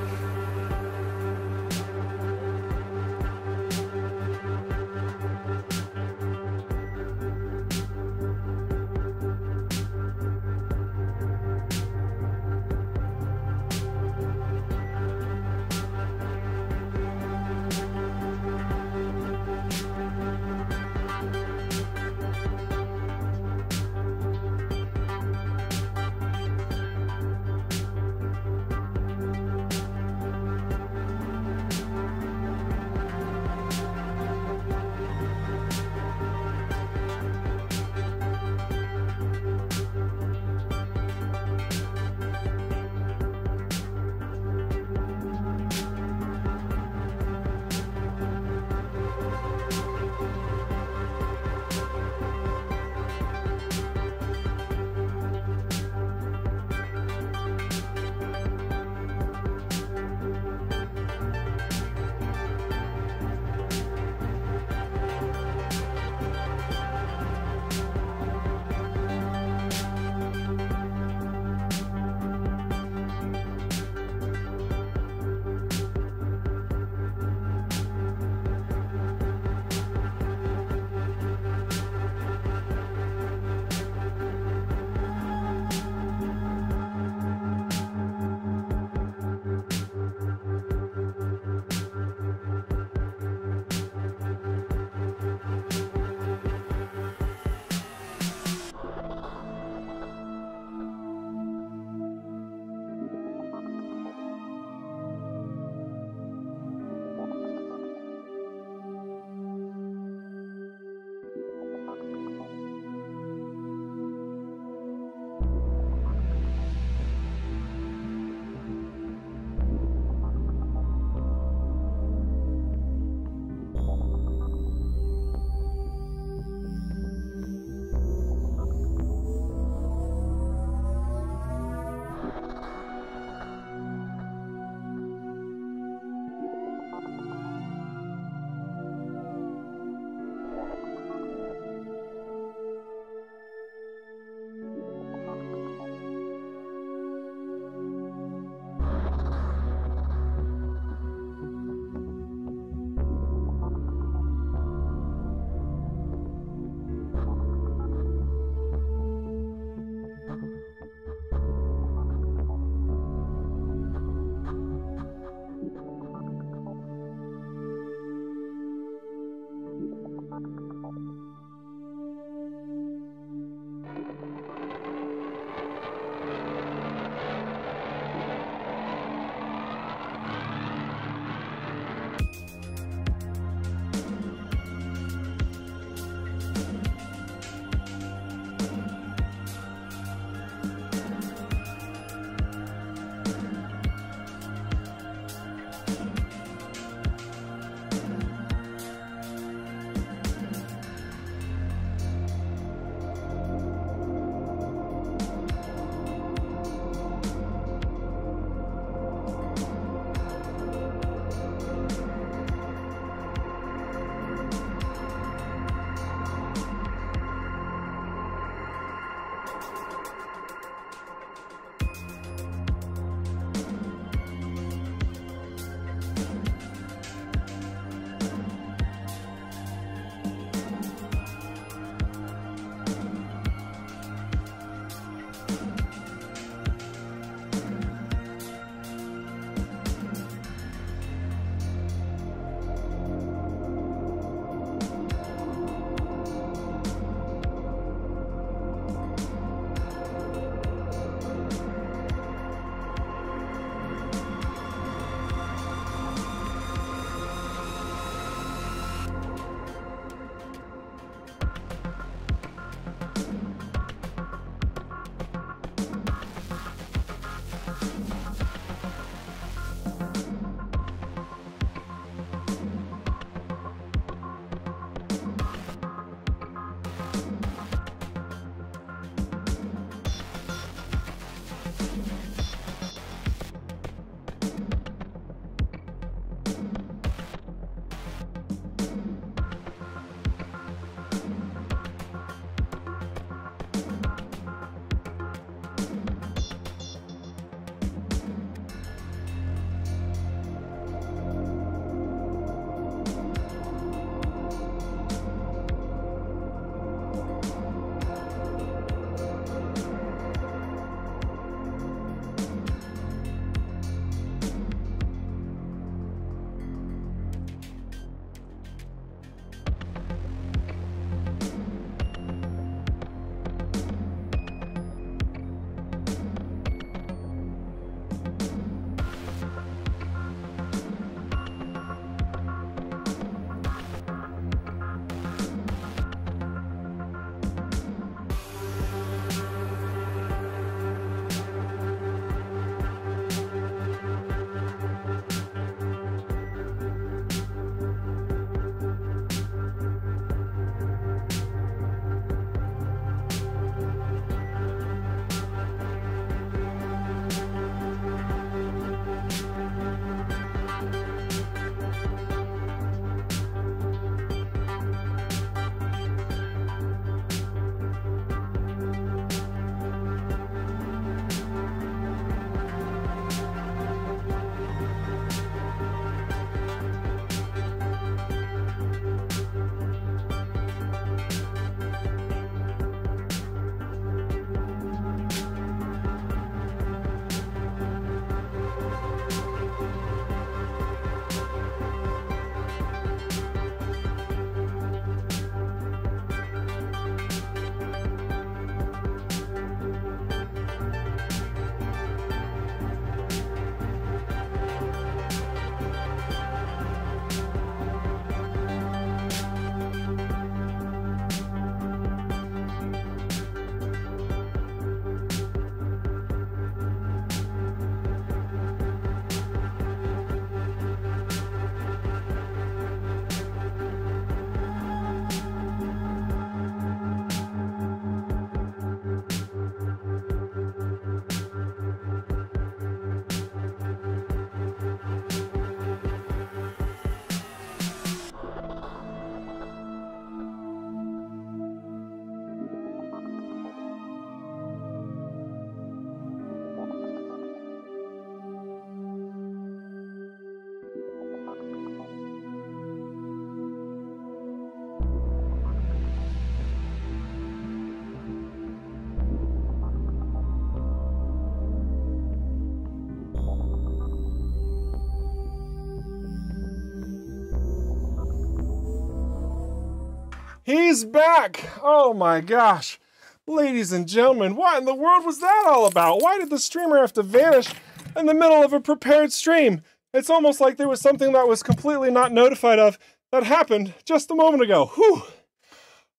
He's back. Oh my gosh. Ladies and gentlemen, what in the world was that all about? Why did the streamer have to vanish in the middle of a prepared stream? It's almost like there was something that was completely not notified of that happened just a moment ago. Whew.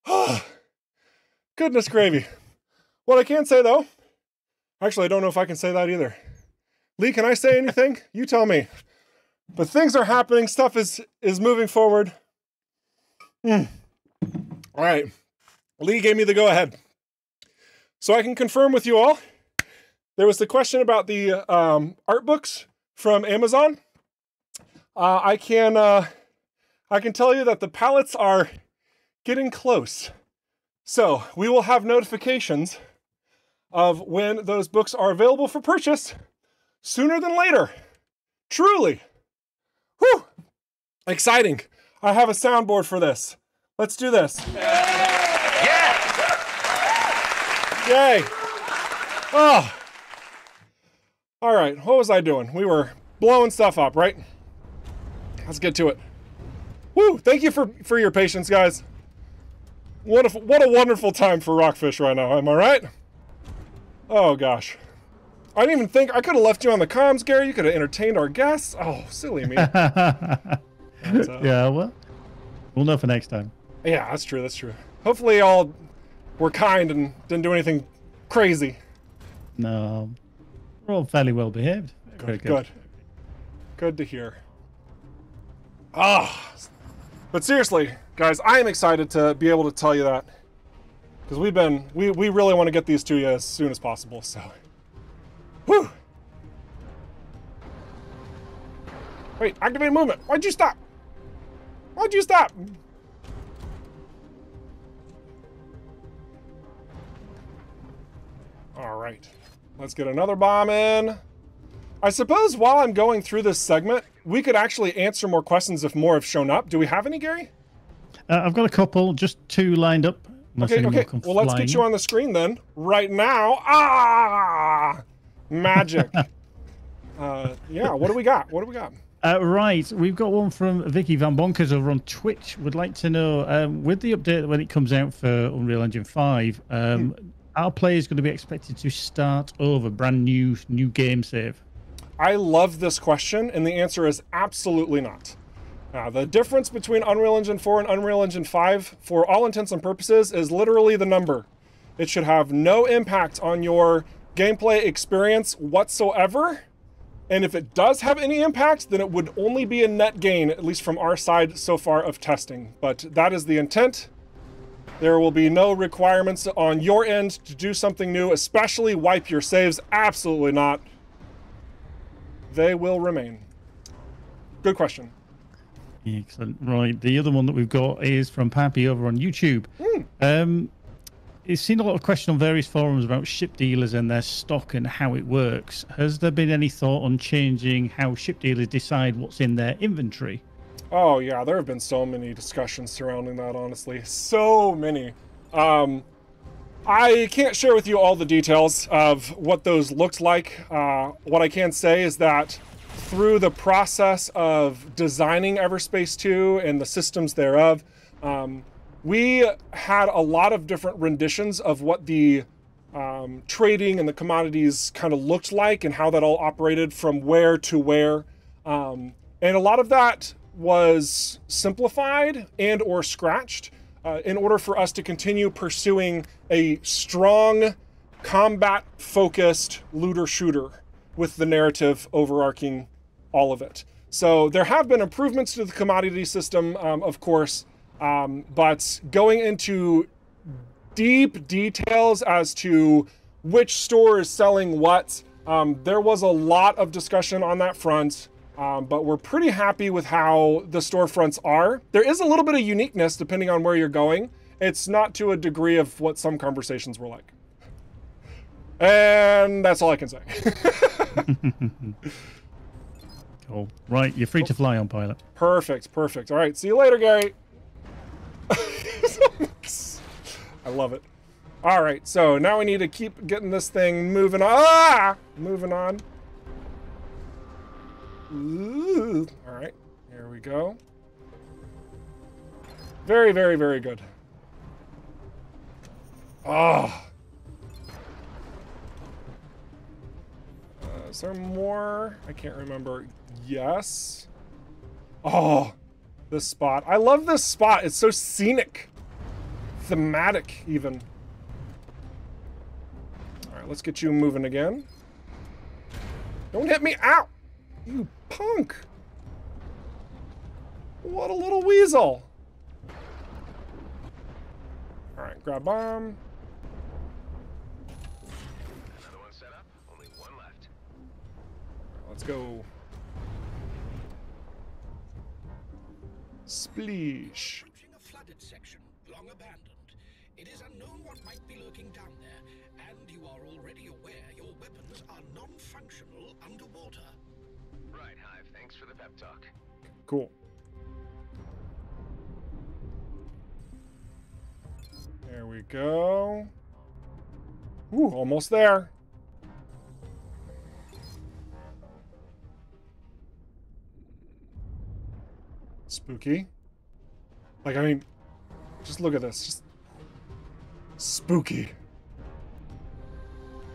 *sighs* Goodness gravy. What I can say though, actually, I don't know if I can say that either. Lee, can I say anything? You tell me. But things are happening. Stuff is is moving forward. Hmm. All right. Lee gave me the go ahead. So I can confirm with you all. There was the question about the um, art books from Amazon. Uh, I can uh, I can tell you that the pallets are getting close. So we will have notifications of when those books are available for purchase sooner than later. Truly. Whew. Exciting. I have a soundboard for this. Let's do this. Yay. Oh. All right, what was I doing? We were blowing stuff up, right? Let's get to it. Woo! Thank you for for your patience, guys. What a what a wonderful time for Rockfish right now. Am I right? Oh gosh. I didn't even think I could have left you on the comms, Gary. You could have entertained our guests. Oh, silly me. *laughs* Uh, yeah, well, we'll know for next time. Yeah, that's true. That's true. Hopefully, y'all were kind and didn't do anything crazy. No, we're all fairly well behaved. Very Good. Good, good to hear. Ah, but seriously, guys, I am excited to be able to tell you that because we've been we we really want to get these to you as soon as possible. So, whew. Wait, activate movement. Why'd you stop? Why'd you stop? All right, let's get another bomb in. I suppose while I'm going through this segment, we could actually answer more questions if more have shown up. Do we have any, Gary? Uh, I've got a couple, just two lined up. Okay, okay. Well, let's get you on the screen then, right now. Ah, magic. *laughs* uh, yeah. What do we got? What do we got? Uh, right, we've got one from Vicky Van Bonkers over on Twitch. Would like to know um, with the update when it comes out for Unreal Engine Five, um, our is going to be expected to start over, brand new new game save. I love this question, and the answer is absolutely not. Uh, the difference between Unreal Engine 4 and Unreal Engine 5, for all intents and purposes, is literally the number. It should have no impact on your gameplay experience whatsoever. And if it does have any impact, then it would only be a net gain, at least from our side so far of testing. But that is the intent. There will be no requirements on your end to do something new, especially wipe your saves. Absolutely not they will remain. Good question. Excellent. Right. The other one that we've got is from Pappy over on YouTube. Mm. Um, it's seen a lot of question on various forums about ship dealers and their stock and how it works. Has there been any thought on changing how ship dealers decide what's in their inventory? Oh yeah, there have been so many discussions surrounding that. Honestly, so many. Um, I can't share with you all the details of what those looked like. Uh, what I can say is that through the process of designing Everspace 2 and the systems thereof, um, we had a lot of different renditions of what the um, trading and the commodities kind of looked like and how that all operated from where to where. Um, and a lot of that was simplified and or scratched uh, in order for us to continue pursuing a strong, combat focused looter shooter with the narrative overarching all of it. So there have been improvements to the commodity system, um, of course, um, but going into deep details as to which store is selling what, um, there was a lot of discussion on that front. Um, but we're pretty happy with how the storefronts are. There is a little bit of uniqueness depending on where you're going. It's not to a degree of what some conversations were like. And that's all I can say. cool. *laughs* Right, you're free to fly on pilot. Perfect, perfect. All right, see you later, Gary. *laughs* I love it. All right, so now we need to keep getting this thing moving on. Ah! Moving on. Ooh. All right, here we go. Very, very, very good. Oh. Uh, is there more? I can't remember. Yes. Oh, this spot. I love this spot. It's so scenic. Thematic, even. All right, let's get you moving again. Don't hit me. Ow! You punk. What a little weasel. All right, grab bomb. Another one set up. Only one left. Let's go. Spleesh. For the pep talk. Cool. There we go. Ooh, almost there. Spooky. Like, I mean, just look at this. Just spooky.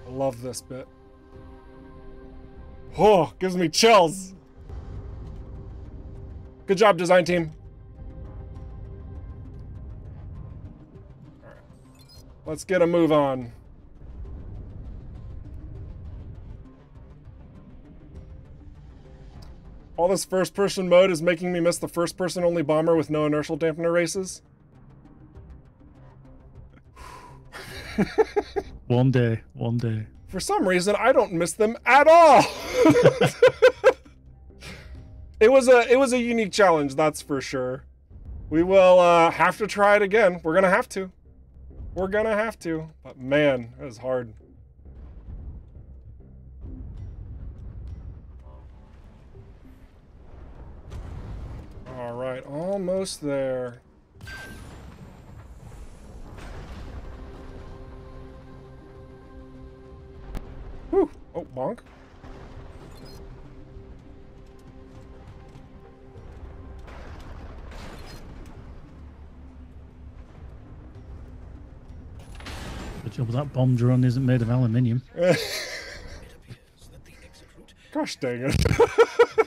I love this bit. Oh, gives me chills. Good job, design team. Right. Let's get a move on. All this first person mode is making me miss the first person only bomber with no inertial dampener races. One day, one day. For some reason, I don't miss them at all. *laughs* it was a it was a unique challenge, that's for sure. We will uh, have to try it again. We're gonna have to. We're gonna have to. But man, it was hard. All right, almost there. Whew. Oh, bonk. That bomb drone isn't made of aluminium. *laughs* Gosh dang it. *laughs*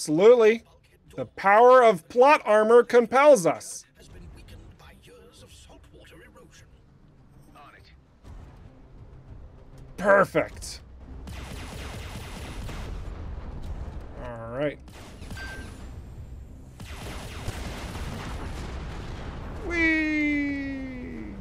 Absolutely. The power of plot armor compels us. has been weakened by years of saltwater erosion. On it. Perfect. All right. Whee!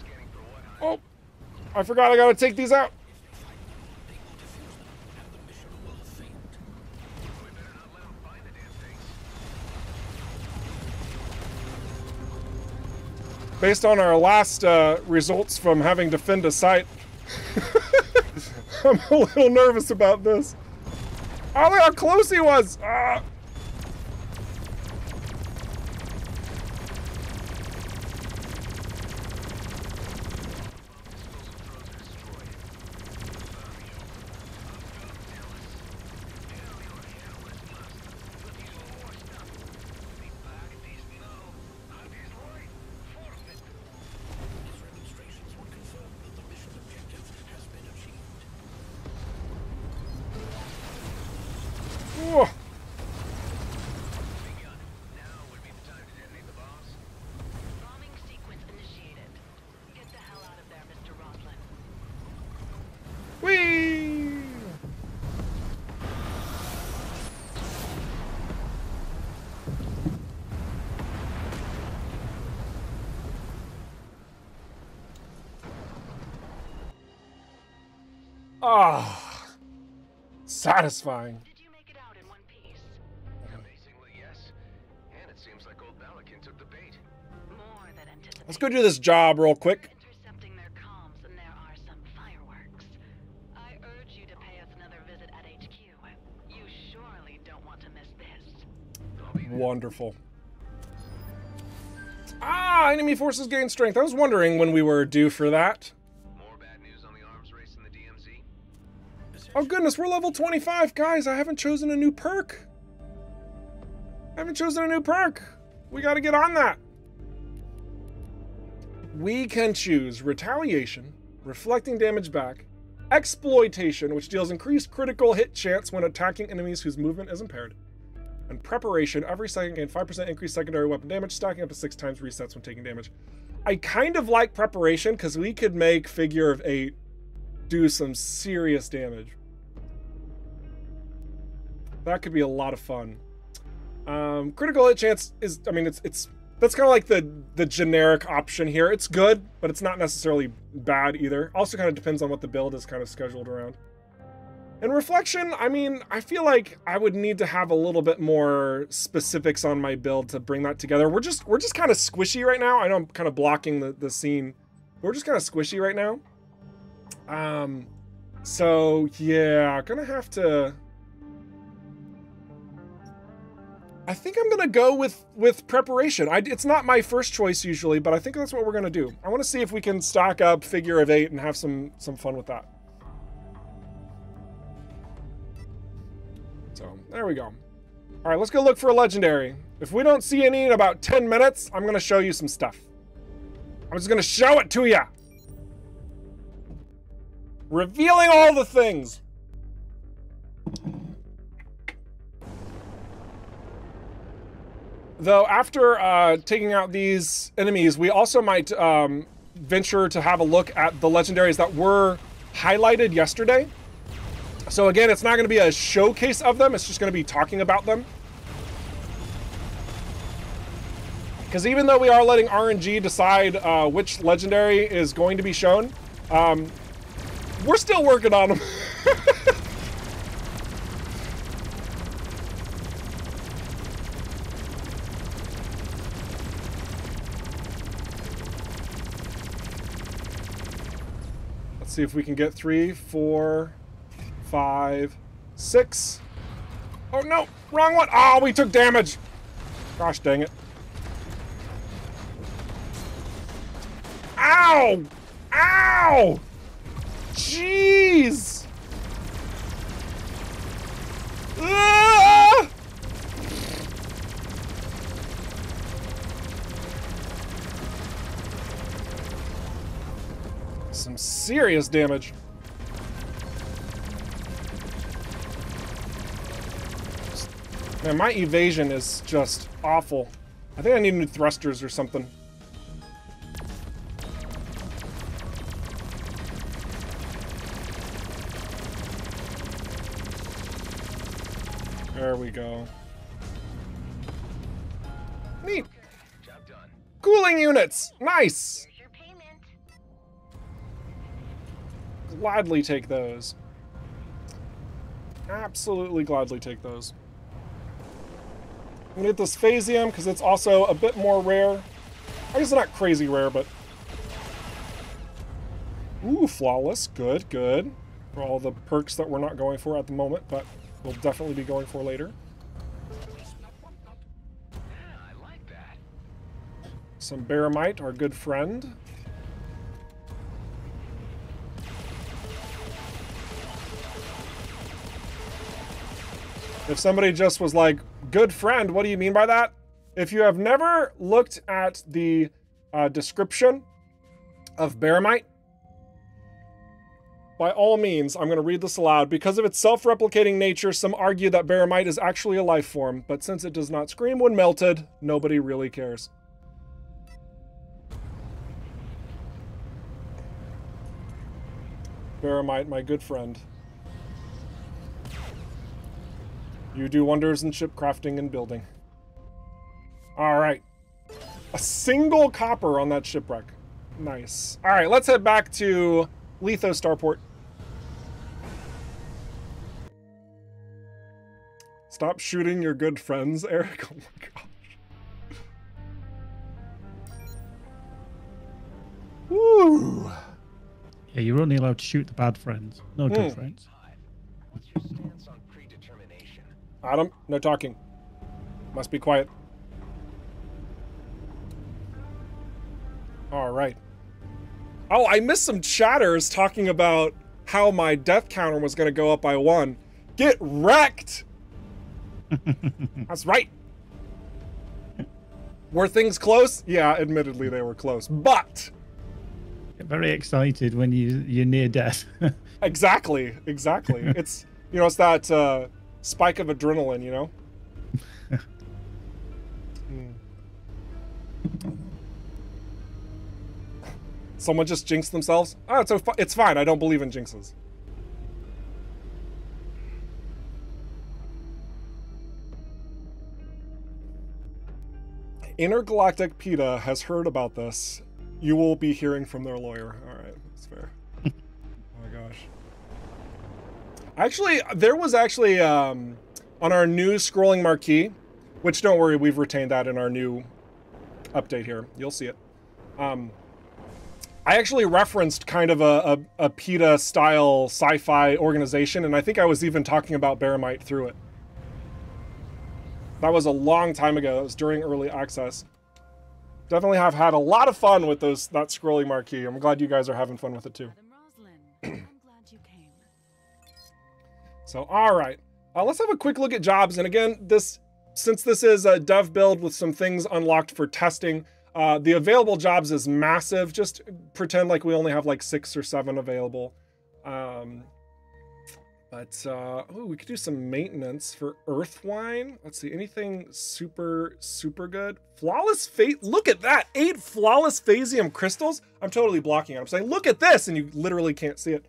Scanning for what, Hive? Oh, I forgot I gotta take these out. Based on our last uh, results from having to fend a site, *laughs* I'm a little nervous about this. Oh, look how close he was! Ah. His remonstrations would confirm that the mission objective has been achieved. Whoa. Now would be the time to detonate the bombs. Bombing sequence initiated. Get the hell out of there, Mr. Roslin. Whee! Ah, satisfying. Did you make it out in one piece? Amazingly, yes. seems like old Balakin took the bait. More than anticipated. Let's go do this job real quick. Intercepting their comms, and there are some fireworks. I urge you to pay us another visit at HQ. You surely don't want to miss this. I'll be there. Wonderful. Ah, enemy forces gain strength. I was wondering when we were due for that. Oh goodness, we're level 25, guys. I haven't chosen a new perk. I haven't chosen a new perk. We got to get on that. We can choose retaliation, reflecting damage back, exploitation, which deals increased critical hit chance when attacking enemies whose movement is impaired, and preparation. Every second gain 5% increased secondary weapon damage, stacking up to six times resets when taking damage. I kind of like preparation because we could make figure of eight do some serious damage. That could be a lot of fun. Um, critical hit chance is, I mean, it's it's that's kind of like the the generic option here. It's good, but it's not necessarily bad either. Also, kind of depends on what the build is kind of scheduled around. And reflection, I mean, I feel like I would need to have a little bit more specifics on my build to bring that together. We're just we're just kind of squishy right now. I know I'm kind of blocking the the scene. We're just kind of squishy right now. Um, so yeah, gonna have to. I think I'm gonna go with with preparation. I, it's not my first choice usually, but I think that's what we're gonna do. I want to see if we can stack up figure of eight and have some some fun with that. So there we go. All right, let's go look for a legendary. If we don't see any in about 10 minutes, I'm gonna show you some stuff. I'm just gonna show it to you. Revealing all the things. Though after uh, taking out these enemies, we also might um, venture to have a look at the legendaries that were highlighted yesterday. So again, it's not going to be a showcase of them. It's just going to be talking about them. Because even though we are letting RNG decide uh, which legendary is going to be shown, um, we're still working on them. *laughs* see if we can get three, four, five, six. Oh no, wrong one. Oh, we took damage. Gosh dang it. Ow! Ow! Jeez! Ah! Some serious damage. Man, my evasion is just awful. I think I need new thrusters or something. There we go. Neat. Job done. Cooling units. Nice. Gladly take those. Absolutely gladly take those. I'm gonna get this Phasium because it's also a bit more rare. I guess it's not crazy rare, but. Ooh, flawless. Good, good. For all the perks that we're not going for at the moment, but we'll definitely be going for later. Some Baramite, our good friend. If somebody just was like, good friend, what do you mean by that? If you have never looked at the uh, description of Baramite, by all means, I'm going to read this aloud. Because of its self replicating nature, some argue that Baramite is actually a life form, but since it does not scream when melted, nobody really cares. Baramite, my good friend. You do wonders in ship crafting and building. All right. A single copper on that shipwreck. Nice. All right, let's head back to Letho Starport. Stop shooting your good friends, Eric. *laughs* Oh my gosh. Woo! Yeah, you're only allowed to shoot the bad friends. No good mm. friends. Adam, no talking. Must be quiet. All right. Oh, I missed some chatters talking about how my death counter was going to go up by one. Get wrecked! *laughs* That's right. Were things close? Yeah, admittedly they were close. But Get very excited when you you're near death. *laughs* exactly, exactly. it's you know, it's that uh, spike of adrenaline, you know. *laughs* Hmm. Someone just jinxed themselves. Oh, it's, a, fi- it's fine. I don't believe in jinxes. Intergalactic PETA has heard about this. You will be hearing from their lawyer. All right, that's fair. oh my gosh. Actually, there was actually um, on our new scrolling marquee, which don't worry, we've retained that in our new update here. You'll see it. Um, I actually referenced kind of a, a, a PETA style sci fi organization, and I think I was even talking about Baramite through it. That was a long time ago. That was during early access. Definitely have had a lot of fun with those that scrolling marquee. I'm glad you guys are having fun with it too. *clears throat* So, all right, uh, let's have a quick look at jobs. And again, this since this is a dev build with some things unlocked for testing, uh, the available jobs is massive. Just pretend like we only have like six or seven available. Um, but uh, oh, we could do some maintenance for Earthwine. Let's see, anything super super good. Flawless fate. Look at that, eight flawless phasium crystals. I'm totally blocking it. I'm saying, look at this, and you literally can't see it.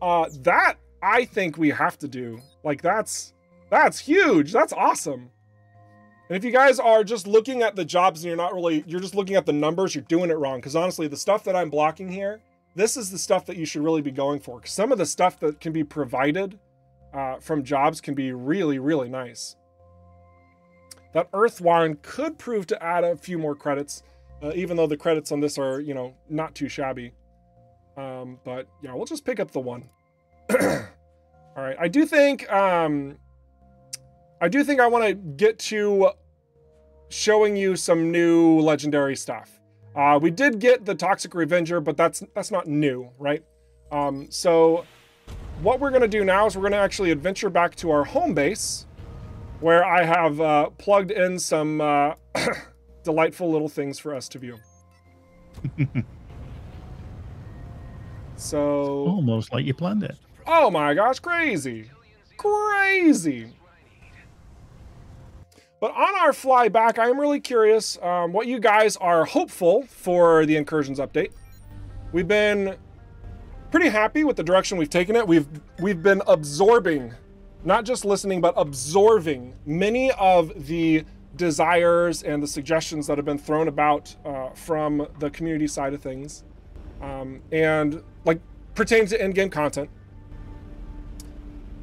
Uh, that I think we have to do. Like that's that's huge. That's awesome. And if you guys are just looking at the jobs and you're not really you're just looking at the numbers, you're doing it wrong. Because honestly, the stuff that I'm blocking here, this is the stuff that you should really be going for. 'Cause some of the stuff that can be provided uh, from jobs can be really, really nice. That Earthwine could prove to add a few more credits, uh, even though the credits on this are, you know, not too shabby. Um, but yeah, we'll just pick up the one. All right, I do think um, I do think I want to get to showing you some new legendary stuff. Uh, we did get the Toxic Revenger, but that's that's not new, right? Um, so what we're gonna do now is we're gonna actually adventure back to our home base, where I have uh, plugged in some uh, *coughs* delightful little things for us to view. *laughs* so Almost like you planned it. Oh my gosh, crazy. Crazy. But on our fly back, I am really curious um, what you guys are hopeful for the incursions update. We've been pretty happy with the direction we've taken it. We've we've been absorbing, not just listening, but absorbing many of the desires and the suggestions that have been thrown about uh, from the community side of things, um, and like pertains to in-game content.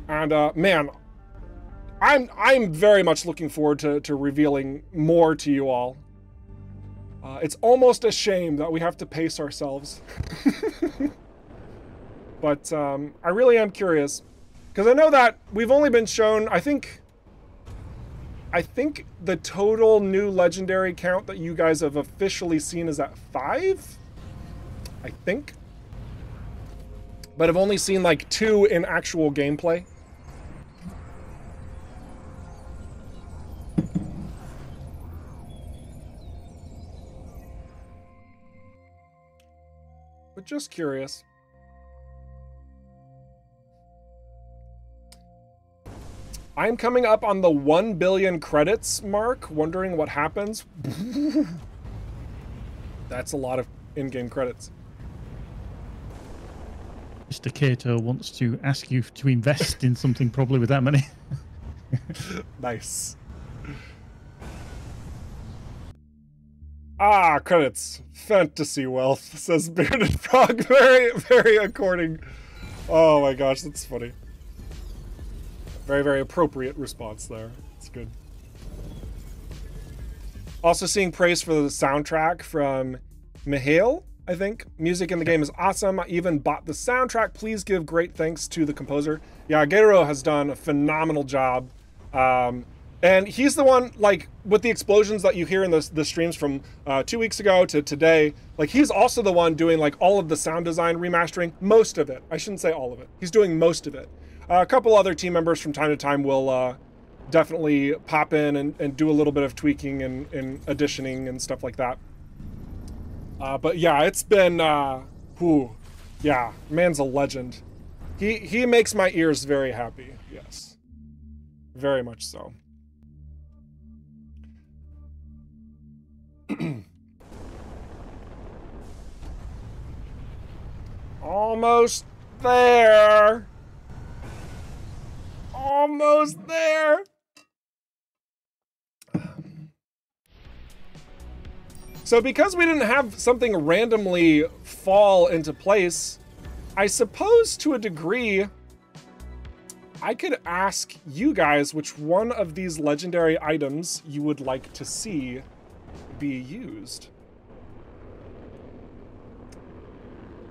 And uh, man, I'm I'm very much looking forward to, to revealing more to you all. Uh, it's almost a shame that we have to pace ourselves. *laughs* but um, I really am curious because I know that we've only been shown. I think. I think the total new legendary count that you guys have officially seen is at five. I think. But I've only seen like two in actual gameplay. Just curious. I'm coming up on the 1 billion credits mark, wondering what happens. *laughs* That's a lot of in-game credits. Mr. Cato wants to ask you to invest in something probably with that money. *laughs* Nice. Ah, credits. Fantasy wealth, *laughs* says Bearded Frog. *laughs* Very, very according. Oh my gosh, that's funny. Very, very appropriate response there. It's good. Also seeing praise for the soundtrack from Mihail. I think. Music in the game is awesome. I even bought the soundtrack. Please give great thanks to the composer. Yeah, Gero has done a phenomenal job. Um, and he's the one, like, with the explosions that you hear in the, the streams from uh, two weeks ago to today, like, he's also the one doing, like, all of the sound design remastering. Most of it. I shouldn't say all of it. He's doing most of it. Uh, a couple other team members from time to time will uh, definitely pop in and, and do a little bit of tweaking and, and additioning and stuff like that. Uh, but yeah, it's been, uh, whew, yeah, man's a legend. He, he makes my ears very happy, yes. Very much so. *clears throat* Almost there. Almost there. So because we didn't have something randomly fall into place, I suppose to a degree, I could ask you guys which one of these legendary items you would like to see be used.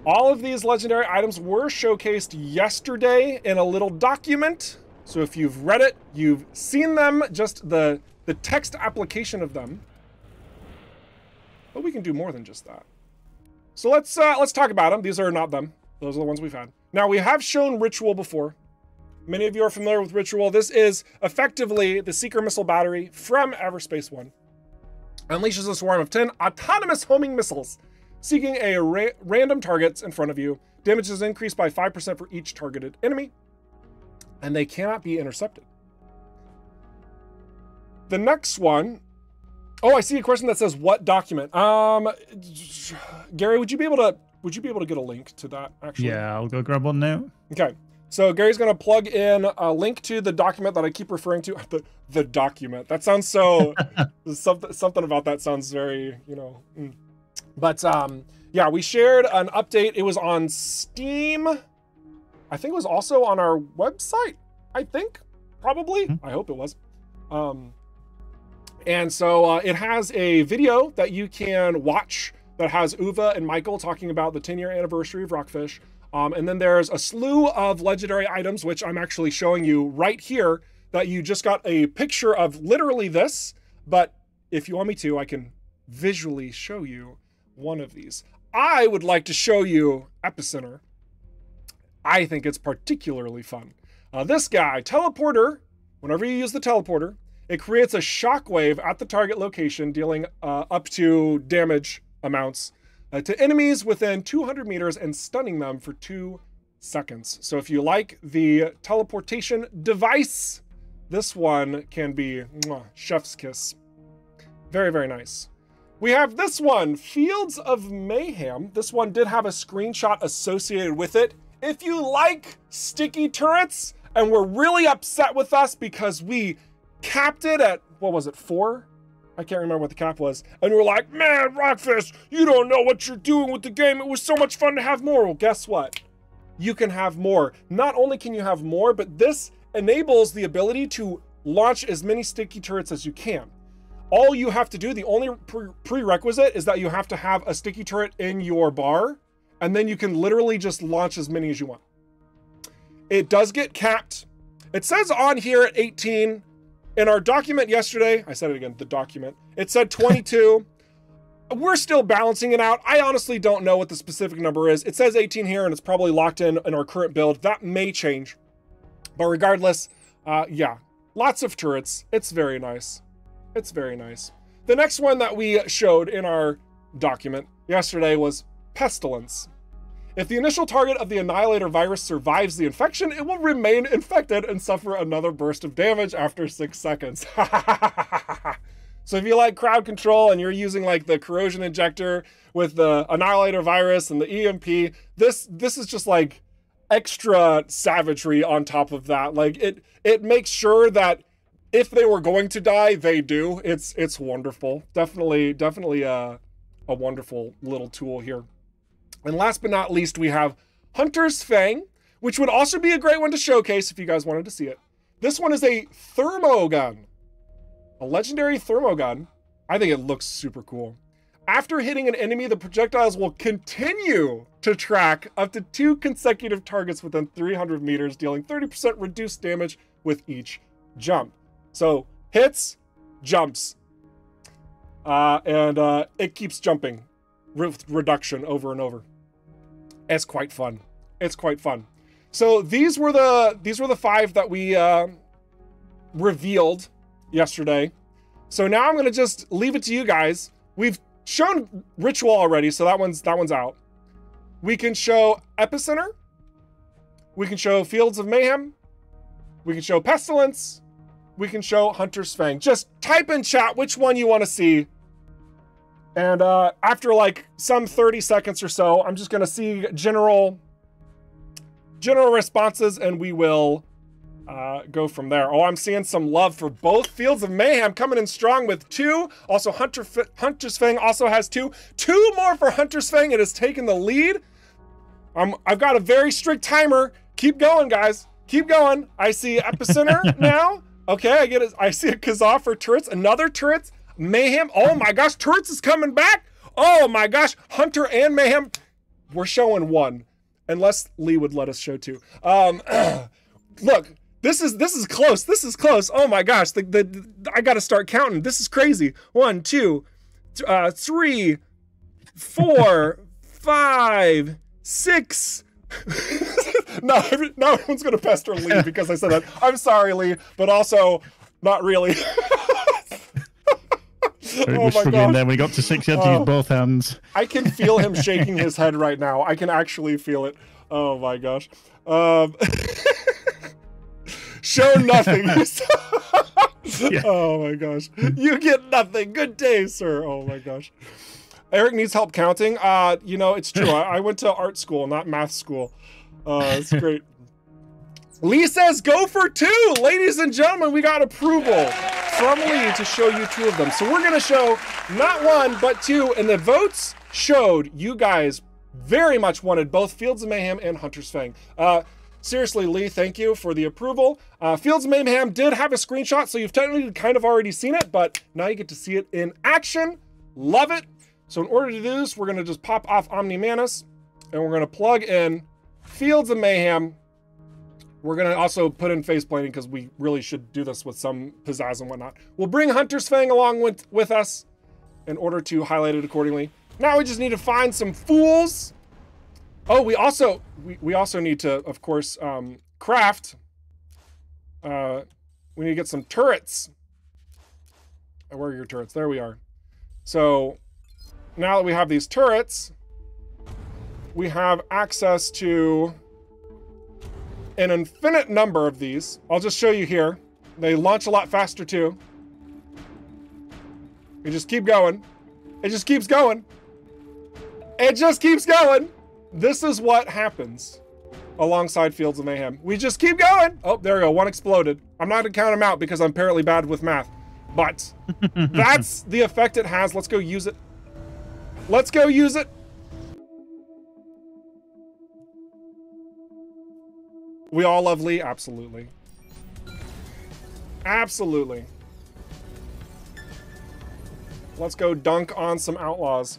All of these legendary items were showcased yesterday in a little document. So if you've read it, you've seen them, just the, the text application of them. But we can do more than just that. So let's uh, let's talk about them. These are not them. Those are the ones we've had. Now we have shown Ritual before. Many of you are familiar with Ritual. This is effectively the Seeker missile battery from Everspace One. Unleashes a swarm of 10 autonomous homing missiles, seeking a ra random targets in front of you. Damage is increased by 5% for each targeted enemy, and they cannot be intercepted. The next one Oh, I see a question that says what document. Um, Gary, would you be able to would you be able to get a link to that? Actually, Yeah, I'll go grab one now. Okay. So Gary's gonna plug in a link to the document that I keep referring to. *laughs* The the document. That sounds so *laughs* something something about that sounds very you know. mm. But um, yeah, we shared an update. It was on Steam. I think it was also on our website. I think probably. I hope it was. Um, and so uh, it has a video that you can watch that has Uwe and Michael talking about the 10 year anniversary of Rockfish. Um, and then there's a slew of legendary items, which I'm actually showing you right here, that you just got a picture of literally this. But if you want me to, I can visually show you one of these. I would like to show you Epicenter. I think it's particularly fun. Uh, this guy, teleporter, whenever you use the teleporter, it creates a shockwave at the target location, dealing uh, up to damage amounts uh, to enemies within 200 meters and stunning them for two seconds. So if you like the teleportation device, this one can be mwah, chef's kiss. Very, very nice. We have this one, Fields of Mayhem. This one did have a screenshot associated with it. If you like sticky turrets and were really upset with us because we capped it at, what was it, four? I can't remember what the cap was. And we're like, man, Rockfish, you don't know what you're doing with the game. It was so much fun to have more. Well, guess what? You can have more. Not only can you have more, but this enables the ability to launch as many sticky turrets as you can. All you have to do, the only pre prerequisite is that you have to have a sticky turret in your bar, and then you can literally just launch as many as you want. It does get capped. It says on here at 18, in our document yesterday, I said it again, the document, it said 22. *laughs* We're still balancing it out. I honestly don't know what the specific number is. It says 18 here and it's probably locked in in our current build. That may change. But regardless, uh, yeah, lots of turrets. It's very nice. It's very nice. The next one that we showed in our document yesterday was Pestilence. If the initial target of the Annihilator virus survives the infection, it will remain infected and suffer another burst of damage after six seconds. *laughs* so if you like crowd control and you're using like the corrosion injector with the Annihilator virus and the EMP, this this is just like extra savagery on top of that. Like it it makes sure that if they were going to die, they do. It's it's wonderful. Definitely definitely a a wonderful little tool here. And last but not least, we have Hunter's Fang, which would also be a great one to showcase if you guys wanted to see it. This one is a thermo gun, a legendary thermo gun. I think it looks super cool. After hitting an enemy, the projectiles will continue to track up to two consecutive targets within 300 meters, dealing 30% reduced damage with each jump. So hits, jumps, uh, and uh, it keeps jumping with reduction over and over. It's quite fun. It's quite fun. So these were the these were the five that we uh, revealed yesterday. So now I'm gonna just leave it to you guys. We've shown ritual already, so that one's that one's out. We can show epicenter. We can show fields of mayhem. We can show pestilence. We can show hunter's fang. Just type in chat which one you want to see. And uh, after like some 30 seconds or so, I'm just gonna see general general responses, and we will uh, go from there. Oh, I'm seeing some love for both Fields of Mayhem coming in strong with two. Also, Hunter F Hunter's Fang also has two. Two more for Hunter's Fang. It has taken the lead. Um, I've got a very strict timer. Keep going, guys. Keep going. I see Epicenter *laughs* now. Okay, I get it. I see a Kazaa for turrets. Another turrets. Mayhem. Oh my gosh, turrets is coming back. Oh my gosh, Hunter and Mayhem. We're showing one, unless Lee would let us show two. Um, *clears throat* look, this is this is close. This is close. Oh my gosh, the, the, the I got to start counting. This is crazy. One, two, th- uh, three, four, *laughs* five, six. *laughs* no, now everyone's gonna pester Lee because I said that. I'm sorry, Lee, but also not really. *laughs* Oh my struggling there. We got to six. You had to use both hands. I can feel him *laughs* shaking his head right now. I can actually feel it. Oh my gosh. Um, *laughs* show nothing. *laughs* Yeah. Oh my gosh. You get nothing. Good day, sir. Oh my gosh. Eric needs help counting. Uh, you know, it's true. I, I went to art school, not math school. Uh, it's great. Lee says go for two. Ladies and gentlemen, we got approval from Lee to show you two of them. So we're going to show not one, but two. And the votes showed you guys very much wanted both Fields of Mayhem and Hunter's Fang. Uh, seriously, Lee, thank you for the approval. Uh, Fields of Mayhem did have a screenshot, so you've technically kind of already seen it, but now you get to see it in action. Love it. So in order to do this, we're going to just pop off Omni Manus, and we're going to plug in Fields of Mayhem. We're going to also put in face planting because we really should do this with some pizzazz and whatnot. We'll bring Hunter's Fang along with, with us in order to highlight it accordingly. Now we just need to find some fools. Oh, we also we, we also need to, of course, um, craft. Uh, we need to get some turrets. Where are your turrets? There we are. So now that we have these turrets, we have access to an infinite number of these. I'll just show you here. They launch a lot faster too. You just keep going. It just keeps going. It just keeps going. This is what happens alongside Fields of Mayhem. We just keep going. Oh, there we go. One exploded. I'm not gonna count them out because I'm apparently bad with math. But *laughs* that's the effect it has. Let's go use it. Let's go use it. We all love Lee? Absolutely. Absolutely. Let's go dunk on some outlaws.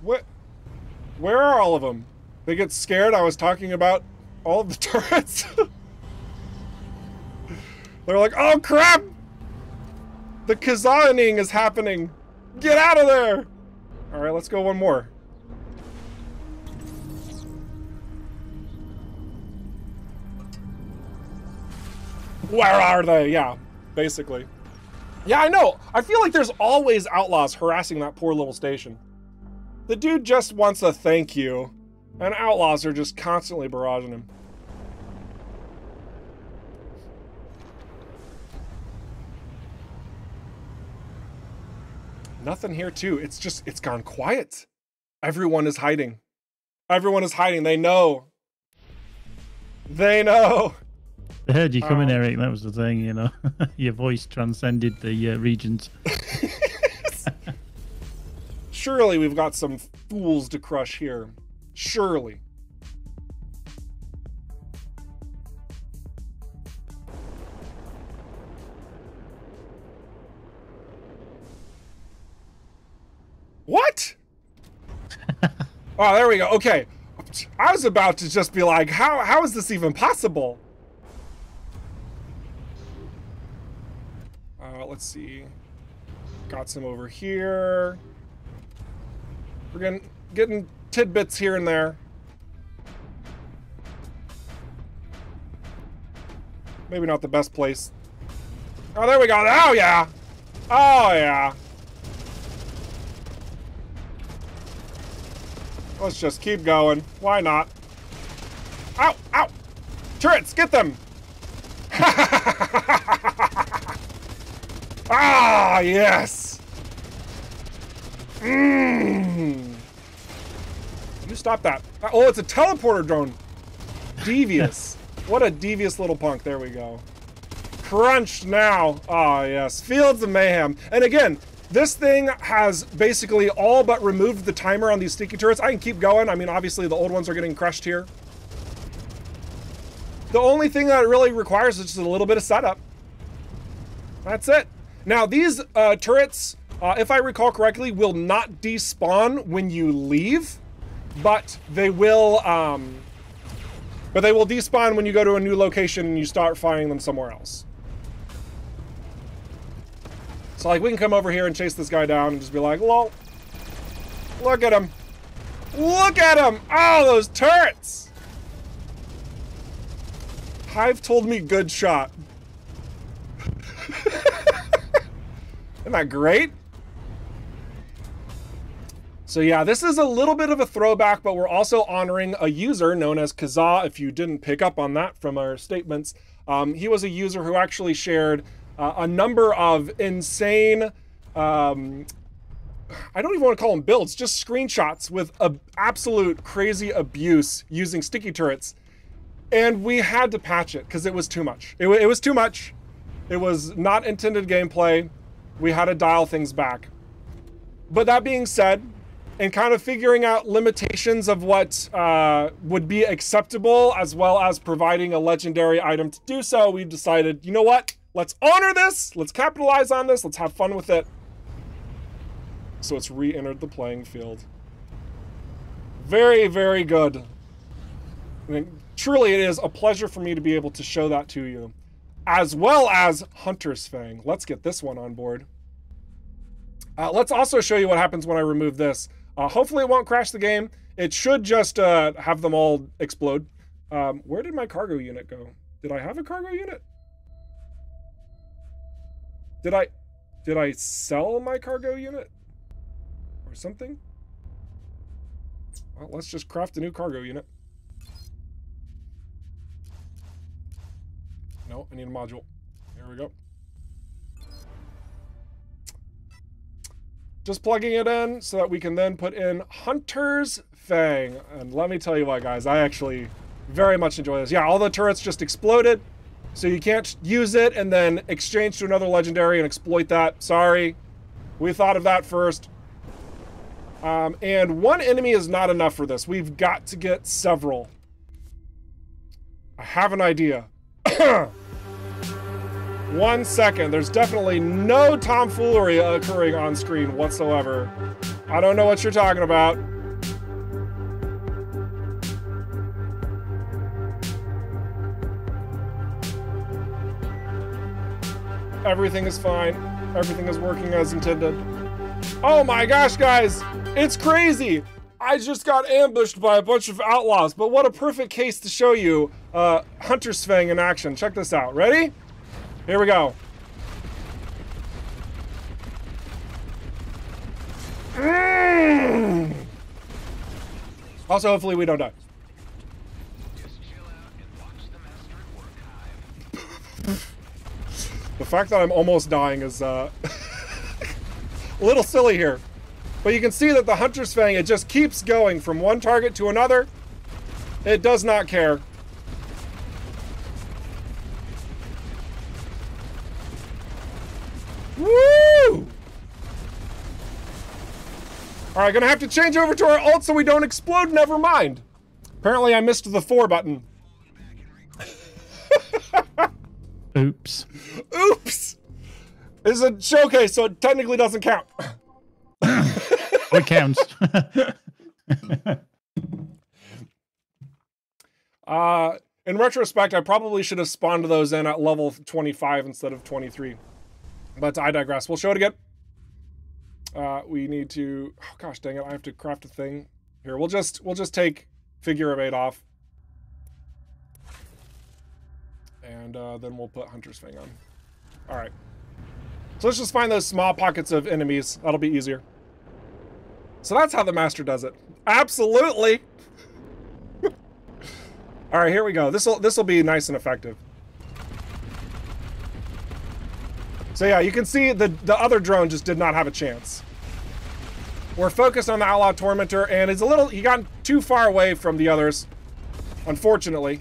What? Where are all of them? They get scared. I was talking about all of the *laughs* turrets. They're like, oh crap! The Kazaaning is happening. Get out of there! All right, let's go one more. Where are they? Yeah, basically. Yeah, I know. I feel like there's always outlaws harassing that poor little station. The dude just wants a thank you, and outlaws are just constantly barraging him. Nothing here too. It's just it's gone quiet. Everyone is hiding. Everyone is hiding. They know. They know. I heard you coming, Oh. Eric. That was the thing, you know. *laughs* Your voice transcended the uh, regions. *laughs* *laughs* Surely we've got some fools to crush here. Surely. Oh, there we go. Okay. I was about to just be like, how how is this even possible? Uh, let's see. Got some over here. We're getting getting tidbits here and there. Maybe not the best place. Oh, there we go. Oh yeah. Oh yeah. Let's just keep going. Why not? Ow! Ow! Turrets, get them! *laughs* ah, yes! Mmm! You stop that. Oh, it's a teleporter drone. Devious. *laughs* what a devious little punk. There we go. Crunched now. Ah, yes. Fields of Mayhem. And again, this thing has basically all but removed the timer on these sticky turrets. I can keep going. I mean, obviously the old ones are getting crushed here. The only thing that it really requires is just a little bit of setup. That's it. Now, these uh, turrets, uh, if I recall correctly, will not despawn when you leave, but they will, um, but they will despawn when you go to a new location and you start firing them somewhere else. So like we can come over here and chase this guy down and just be like, lol. Look at him. Look at him. Oh, those turrets. Hive told me good shot. *laughs* Isn't that great? So yeah, this is a little bit of a throwback, but we're also honoring a user known as Kazaa. If you didn't pick up on that from our statements, um, he was a user who actually shared uh, a number of insane um, I don't even want to call them builds, just screenshots with a absolute crazy abuse using sticky turrets. And we had to patch it because it was too much. It, it, was too much. It was not intended gameplay. We had to dial things back. But that being said, and kind of figuring out limitations of what uh, would be acceptable as well as providing a legendary item to do so, we decided, you know what? Let's honor this. Let's capitalize on this. Let's have fun with it. So it's re-entered the playing field. Very, very good. I mean, truly, it is a pleasure for me to be able to show that to you. As well as Hunter's Fang. Let's get this one on board. Uh, let's also show you what happens when I remove this. Uh, hopefully it won't crash the game. It should just uh, have them all explode. Um, where did my cargo unit go? Did I have a cargo unit? Did I did I sell my cargo unit or something? Well, let's just craft a new cargo unit. No, I need a module. Here we go. Just plugging it in so that we can then put in Hunter's Fang. And let me tell you what, guys, I actually very much enjoy this. Yeah, all the turrets just exploded. So you can't use it and then exchange to another legendary and exploit that. Sorry. We thought of that first. Um, and one enemy is not enough for this. We've got to get several. I have an idea. *coughs* one second. There's definitely no tomfoolery occurring on screen whatsoever. I don't know what you're talking about. Everything is fine. Everything is working as intended. Oh my gosh, guys! It's crazy! I just got ambushed by a bunch of outlaws, but what a perfect case to show you uh, Hunter's Fang in action. Check this out. Ready? Here we go. Mm. Also, hopefully we don't die. The fact that I'm almost dying is uh, *laughs* a little silly here. But you can see that the Hunter's Fang, it just keeps going from one target to another. It does not care. Woo! Alright, gonna have to change over to our ult so we don't explode, never mind. Apparently I missed the 4 button. Oops. Oops! It's a showcase, so it technically doesn't count. *laughs* it counts. *laughs* uh, in retrospect, I probably should have spawned those in at level 25 instead of 23. But I digress. We'll show it again. Uh, we need to... Oh, gosh dang it. I have to craft a thing. Here, we'll just, we'll just take figure of eight off. And uh, then we'll put Hunter's Fang on. All right. So let's just find those small pockets of enemies. That'll be easier. So that's how the master does it. Absolutely. *laughs* All right, here we go. This will this will be nice and effective. So yeah, you can see the the other drone just did not have a chance. We're focused on the Outlaw Tormentor, and it's a little he got too far away from the others, unfortunately.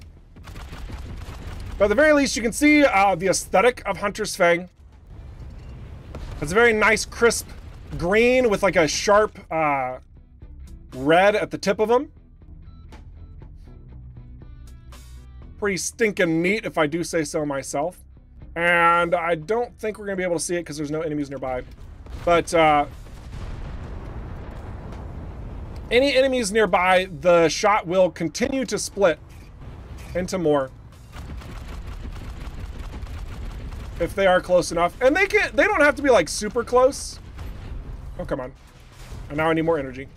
But at the very least, you can see uh, the aesthetic of Hunter's Fang. It's a very nice, crisp green with like a sharp uh, red at the tip of them. Pretty stinking neat, if I do say so myself. And I don't think we're going to be able to see it because there's no enemies nearby. But uh, any enemies nearby, the shot will continue to split into more. If they are close enough. And they can they don't have to be like super close. Oh, come on. And now I need more energy.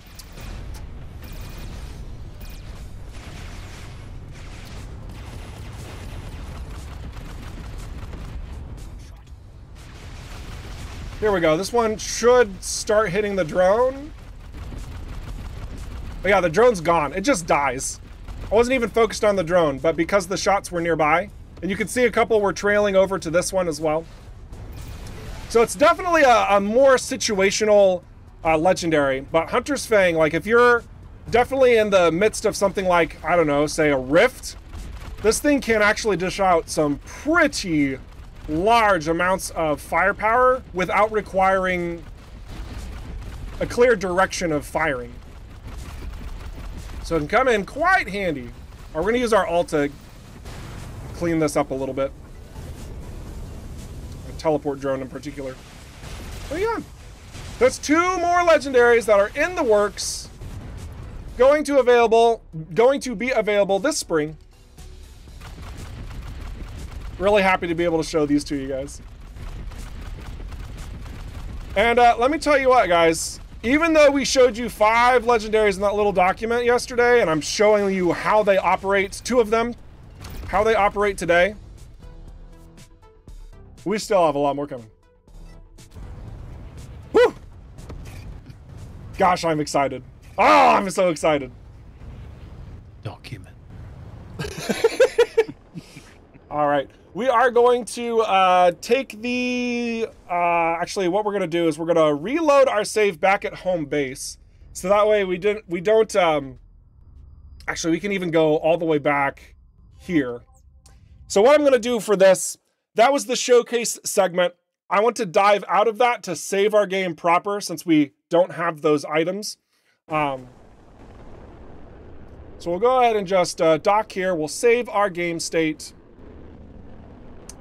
Here we go. This one should start hitting the drone. But yeah, the drone's gone. It just dies. I wasn't even focused on the drone, but because the shots were nearby, and you can see a couple were trailing over to this one as well. So it's definitely a, a more situational uh, legendary. But Hunter's Fang, like if you're definitely in the midst of something like, I don't know, say a rift, this thing can actually dish out some pretty large amounts of firepower without requiring a clear direction of firing. So it can come in quite handy. We're going to use our ult to clean this up a little bit. A teleport drone in particular. But yeah, that's two more legendaries that are in the works. Going to available, going to be available this spring. Really happy to be able to show these to you guys. And uh, let me tell you what, guys. Even though we showed you five legendaries in that little document yesterday, and I'm showing you how they operate, two of them, how they operate today, we still have a lot more coming. Whew! Gosh, I'm excited. Oh, I'm so excited. Document. *laughs* All right. We are going to uh, take the... Uh, actually, what we're going to do is we're going to reload our save back at home base. So that way we, didn't, we don't... Um, actually, we can even go all the way back here. So what I'm going to do for this, that was the showcase segment. I want to dive out of that to save our game proper since we don't have those items. Um, so we'll go ahead and just uh, dock here. We'll save our game state.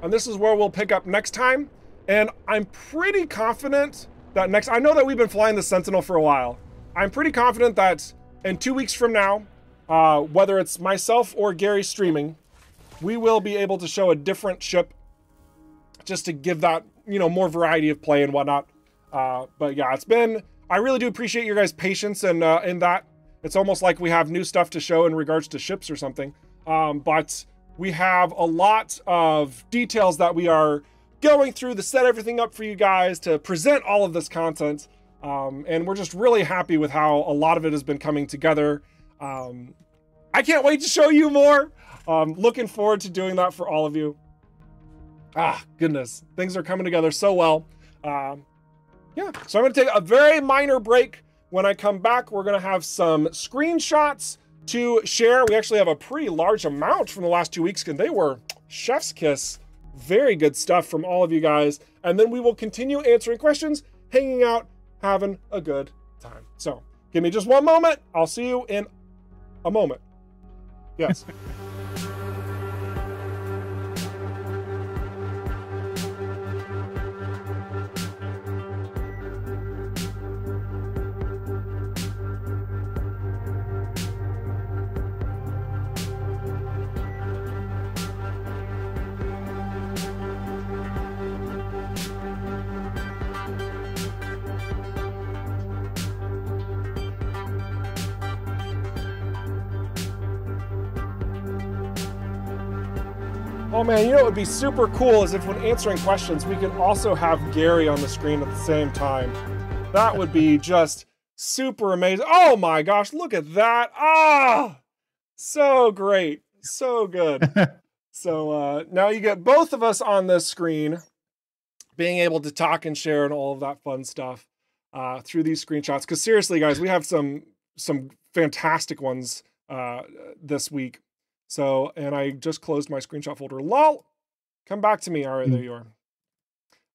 And this is where we'll pick up next time. And I'm pretty confident that next, I know that we've been flying the Sentinel for a while. I'm pretty confident that in two weeks from now, uh, whether it's myself or Gary streaming, we will be able to show a different ship just to give that, you know, more variety of play and whatnot. Uh, but yeah, it's been, I really do appreciate your guys' patience and uh, in that. It's almost like we have new stuff to show in regards to ships or something. Um, but we have a lot of details that we are going through to set everything up for you guys to present all of this content. Um, and we're just really happy with how a lot of it has been coming together. Um, I can't wait to show you more. Um, looking forward to doing that for all of you. Ah, goodness. Things are coming together so well. Um, yeah, so I'm going to take a very minor break. When I come back, we're going to have some screenshots to share. We actually have a pretty large amount from the last two weeks, and they were chef's kiss. Very good stuff from all of you guys. And then we will continue answering questions, hanging out, having a good time. So give me just one moment. I'll see you in a moment. Yes. *laughs* man, you know what would be super cool is if when answering questions, we could also have Gary on the screen at the same time. That would be just super amazing. Oh my gosh, look at that. Ah, so great. So good. *laughs* so uh, now you get both of us on this screen being able to talk and share and all of that fun stuff uh, through these screenshots. Because seriously, guys, we have some some fantastic ones uh, this week. So, and I just closed my screenshot folder. Lol, come back to me. All right, there you are.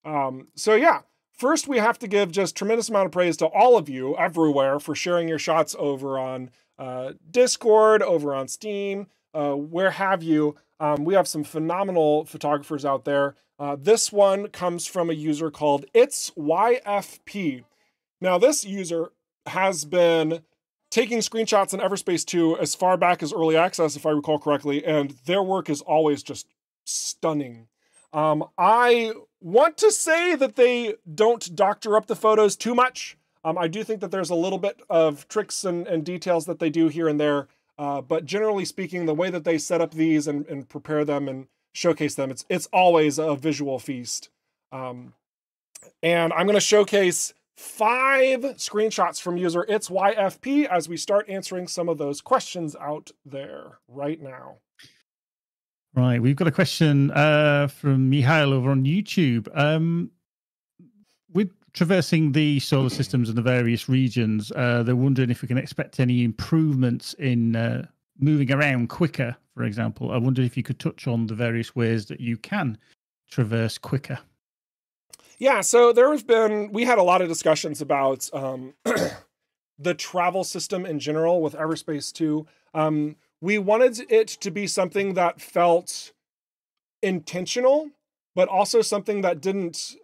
Um, so yeah, first we have to give just tremendous amount of praise to all of you everywhere for sharing your shots over on uh, Discord, over on Steam, uh, where have you. Um, we have some phenomenal photographers out there. Uh, this one comes from a user called It's YFP. Now, this user has been taking screenshots in Everspace 2 as far back as early access, if I recall correctly, and their work is always just stunning. Um, I want to say that they don't doctor up the photos too much. Um, I do think that there's a little bit of tricks and, and details that they do here and there, uh, but generally speaking, the way that they set up these and, and prepare them and showcase them, it's it's always a visual feast. Um, and I'm going to showcase five screenshots from user it's YFP as we start answering some of those questions out there right now. Right, we've got a question uh, from Mihail over on YouTube. Um, with traversing the solar systems and the various regions, uh, they're wondering if we can expect any improvements in uh, moving around quicker, for example. I wonder if you could touch on the various ways that you can traverse quicker. Yeah, so there have been, we had a lot of discussions about um, *clears throat* the travel system in general with Everspace 2. Um, we wanted it to be something that felt intentional, but also something that didn't,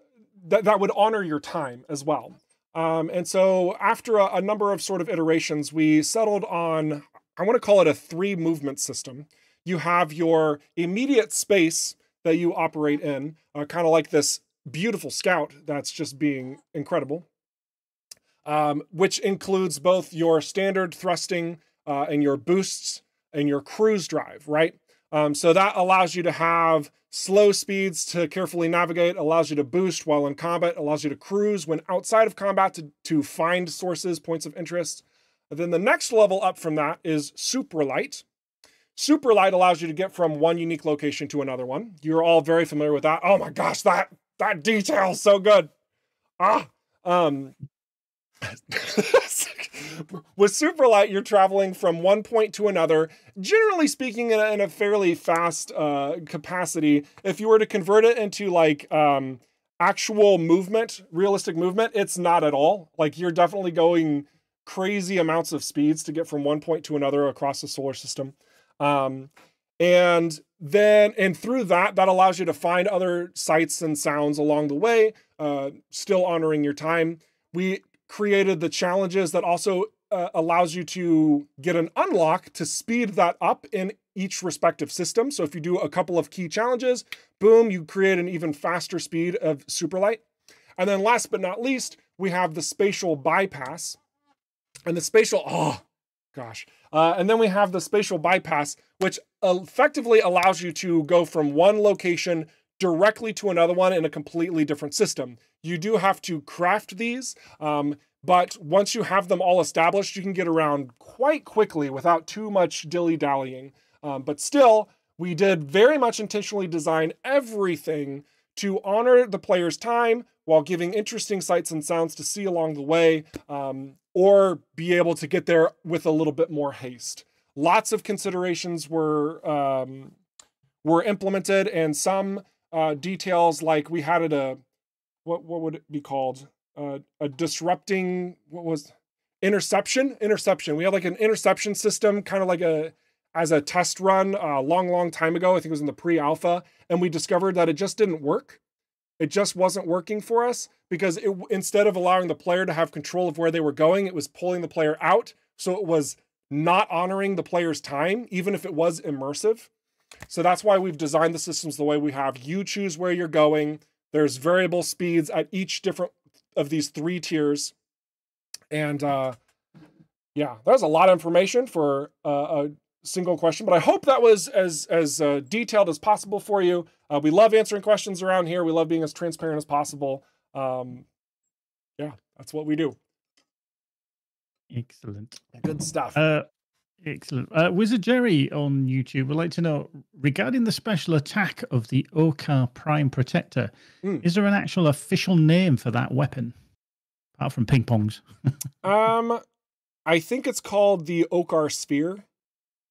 that, that would honor your time as well. Um, and so after a, a number of sort of iterations, we settled on, I want to call it a three movement system. You have your immediate space that you operate in, uh, kind of like this beautiful scout that's just being incredible, um, which includes both your standard thrusting uh, and your boosts and your cruise drive, right? Um, so that allows you to have slow speeds to carefully navigate, allows you to boost while in combat, allows you to cruise when outside of combat to, to find sources, points of interest. And then the next level up from that is super light. Super light allows you to get from one unique location to another one. You're all very familiar with that. Oh my gosh, that that detail so good. Ah, um, *laughs* with super light, you're traveling from one point to another, generally speaking, in a, in a fairly fast uh, capacity. If you were to convert it into like um, actual movement, realistic movement, it's not at all. Like you're definitely going crazy amounts of speeds to get from one point to another across the solar system. Um, and then, and through that, that allows you to find other sights and sounds along the way, uh, still honoring your time. We created the challenges that also uh, allows you to get an unlock to speed that up in each respective system. So if you do a couple of key challenges, boom, you create an even faster speed of Superlight. And then last but not least, we have the spatial bypass. And the spatial, oh gosh. Uh, and then we have the spatial bypass, which effectively allows you to go from one location directly to another one in a completely different system. You do have to craft these, um, but once you have them all established, you can get around quite quickly without too much dilly dallying. Um, but still, we did very much intentionally design everything to honor the player's time while giving interesting sights and sounds to see along the way, um, or be able to get there with a little bit more haste lots of considerations were um, were implemented, and some uh, details like we had it a what what would it be called uh, a disrupting what was interception interception. We had like an interception system, kind of like a as a test run a uh, long long time ago. I think it was in the pre-alpha, and we discovered that it just didn't work. It just wasn't working for us because it, instead of allowing the player to have control of where they were going, it was pulling the player out. So it was not honoring the player's time, even if it was immersive. So that's why we've designed the systems the way we have. You choose where you're going. There's variable speeds at each different of these three tiers. And uh, yeah, there's a lot of information for uh, a single question, but I hope that was as as uh, detailed as possible for you. Uh, we love answering questions around here. We love being as transparent as possible. Um, yeah, that's what we do. Excellent. Good stuff. Uh, excellent. Uh, Wizard Jerry on YouTube would like to know regarding the special attack of the Okkar Prime Protector. Mm. Is there an actual official name for that weapon apart from ping pongs? *laughs* Um, I think it's called the Okkar Sphere,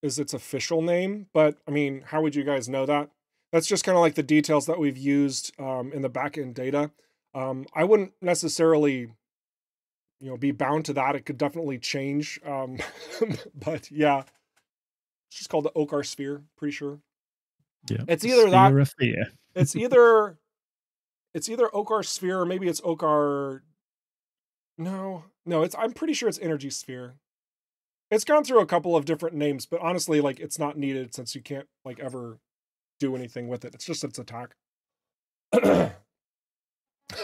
is its official name. But I mean, how would you guys know that? That's just kind of like the details that we've used um, in the backend data. Um, I wouldn't necessarily, you know, be bound to that. It could definitely change. Um, *laughs* but yeah, it's just called the Okkar Sphere. Pretty sure. Yeah, It's either that- Sphere. It's *laughs* either it's either Okkar Sphere or maybe it's Okkar. No, no, it's I'm pretty sure it's Energy Sphere. It's gone through a couple of different names, but honestly, like it's not needed since you can't like ever do anything with it. It's just its attack. *clears throat*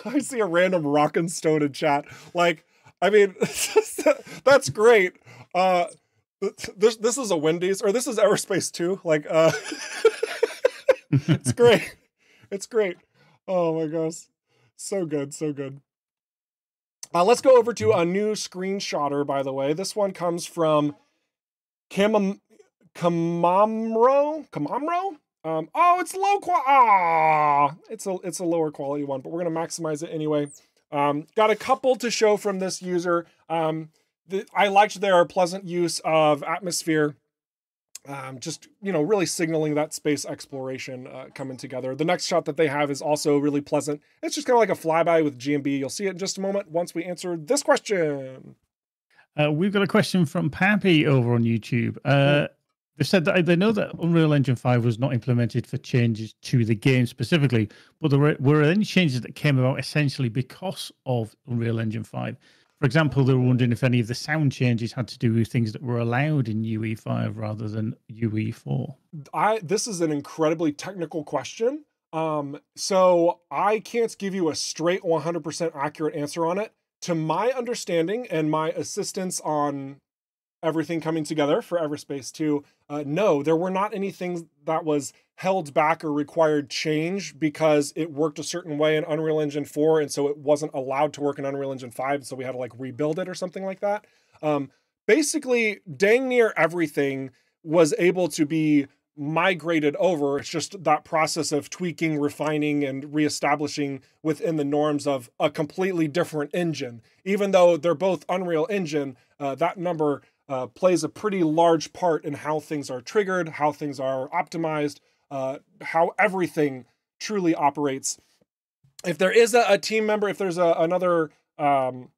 I see a random rock and stone in chat. Like, I mean, *laughs* that's great. Uh this this is a Wendy's or this is Everspace 2. Like, uh *laughs* it's great. It's great. Oh my gosh. So good, so good. Uh, let's go over to a new screenshotter, by the way. This one comes from Kamam Kamamro. Kamamro? Um, oh, it's low qual. Ah, it's a it's a lower quality one, but we're gonna maximize it anyway. Um, got a couple to show from this user. Um, the, I liked their pleasant use of atmosphere um, just you know really signaling that space exploration uh, coming together. The next shot that they have is also really pleasant. It's just kind of like a flyby with gmb you'll see it in just a moment once we answer this question. Uh, we've got a question from Pappy over on YouTube. Uh, they said that they know that Unreal Engine 5 was not implemented for changes to the game specifically, but there were, were any changes that came about essentially because of Unreal Engine 5. For example, they were wondering if any of the sound changes had to do with things that were allowed in UE5 rather than E UE4. i this is an incredibly technical question um, so i can't give you a straight 100% accurate answer on it to my understanding and my assistance on everything coming together for Everspace 2, uh, no, there were not anything that was held back or required change because it worked a certain way in Unreal Engine 4, and so it wasn't allowed to work in Unreal Engine 5, so we had to like rebuild it or something like that. Um, basically, dang near everything was able to be migrated over. It's just that process of tweaking, refining, and reestablishing within the norms of a completely different engine. Even though they're both Unreal Engine, uh, that number uh, plays a pretty large part in how things are triggered, how things are optimized, uh, how everything truly operates. If there is a, a team member, if there's a, another um,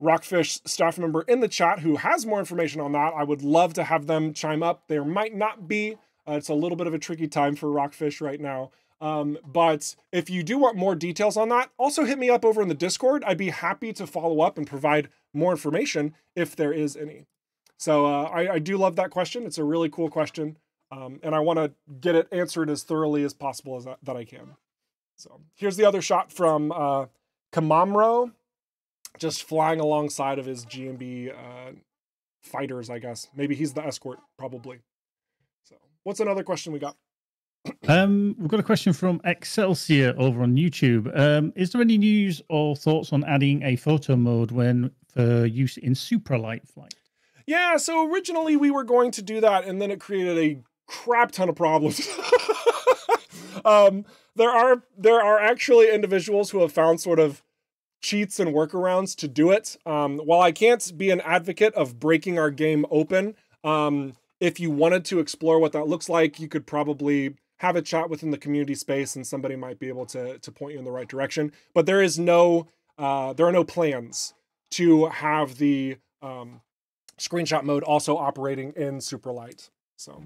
Rockfish staff member in the chat who has more information on that, I would love to have them chime up. There might not be. Uh, it's a little bit of a tricky time for Rockfish right now. Um, but if you do want more details on that, also hit me up over in the Discord. I'd be happy to follow up and provide more information if there is any. So uh, I, I do love that question. It's a really cool question. Um, and I want to get it answered as thoroughly as possible as that, that I can. So here's the other shot from uh, Kamamro, just flying alongside of his GMB uh, fighters, I guess. Maybe he's the escort, probably. So what's another question we got? *clears throat* Um, we've got a question from Excelsior over on YouTube. Um, is there any news or thoughts on adding a photo mode when for use in supralight flight? Yeah, so originally we were going to do that, and then it created a crap ton of problems. *laughs* um, there are there are actually individuals who have found sort of cheats and workarounds to do it. Um, while I can't be an advocate of breaking our game open, um, if you wanted to explore what that looks like, you could probably have a chat within the community space, and somebody might be able to to point you in the right direction. But there is no uh, there are no plans to have the um, screenshot mode also operating in Superlight. So,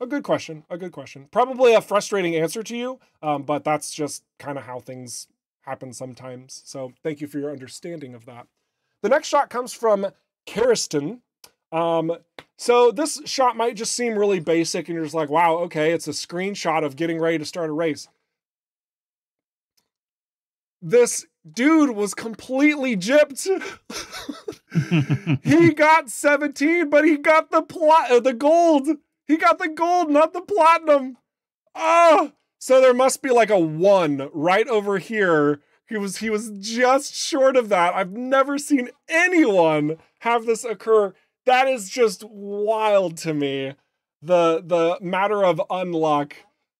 a good question. A good question. Probably a frustrating answer to you, um, but that's just kind of how things happen sometimes. So, thank you for your understanding of that. The next shot comes from Kariston. Um, so this shot might just seem really basic, and you're just like, "Wow, okay, it's a screenshot of getting ready to start a race." This dude was completely gypped. *laughs* he got 17, but he got the plot, uh, the gold. He got the gold, not the platinum. Oh, so there must be like a one right over here. He was he was just short of that. I've never seen anyone have this occur. That is just wild to me. The the matter of unluck.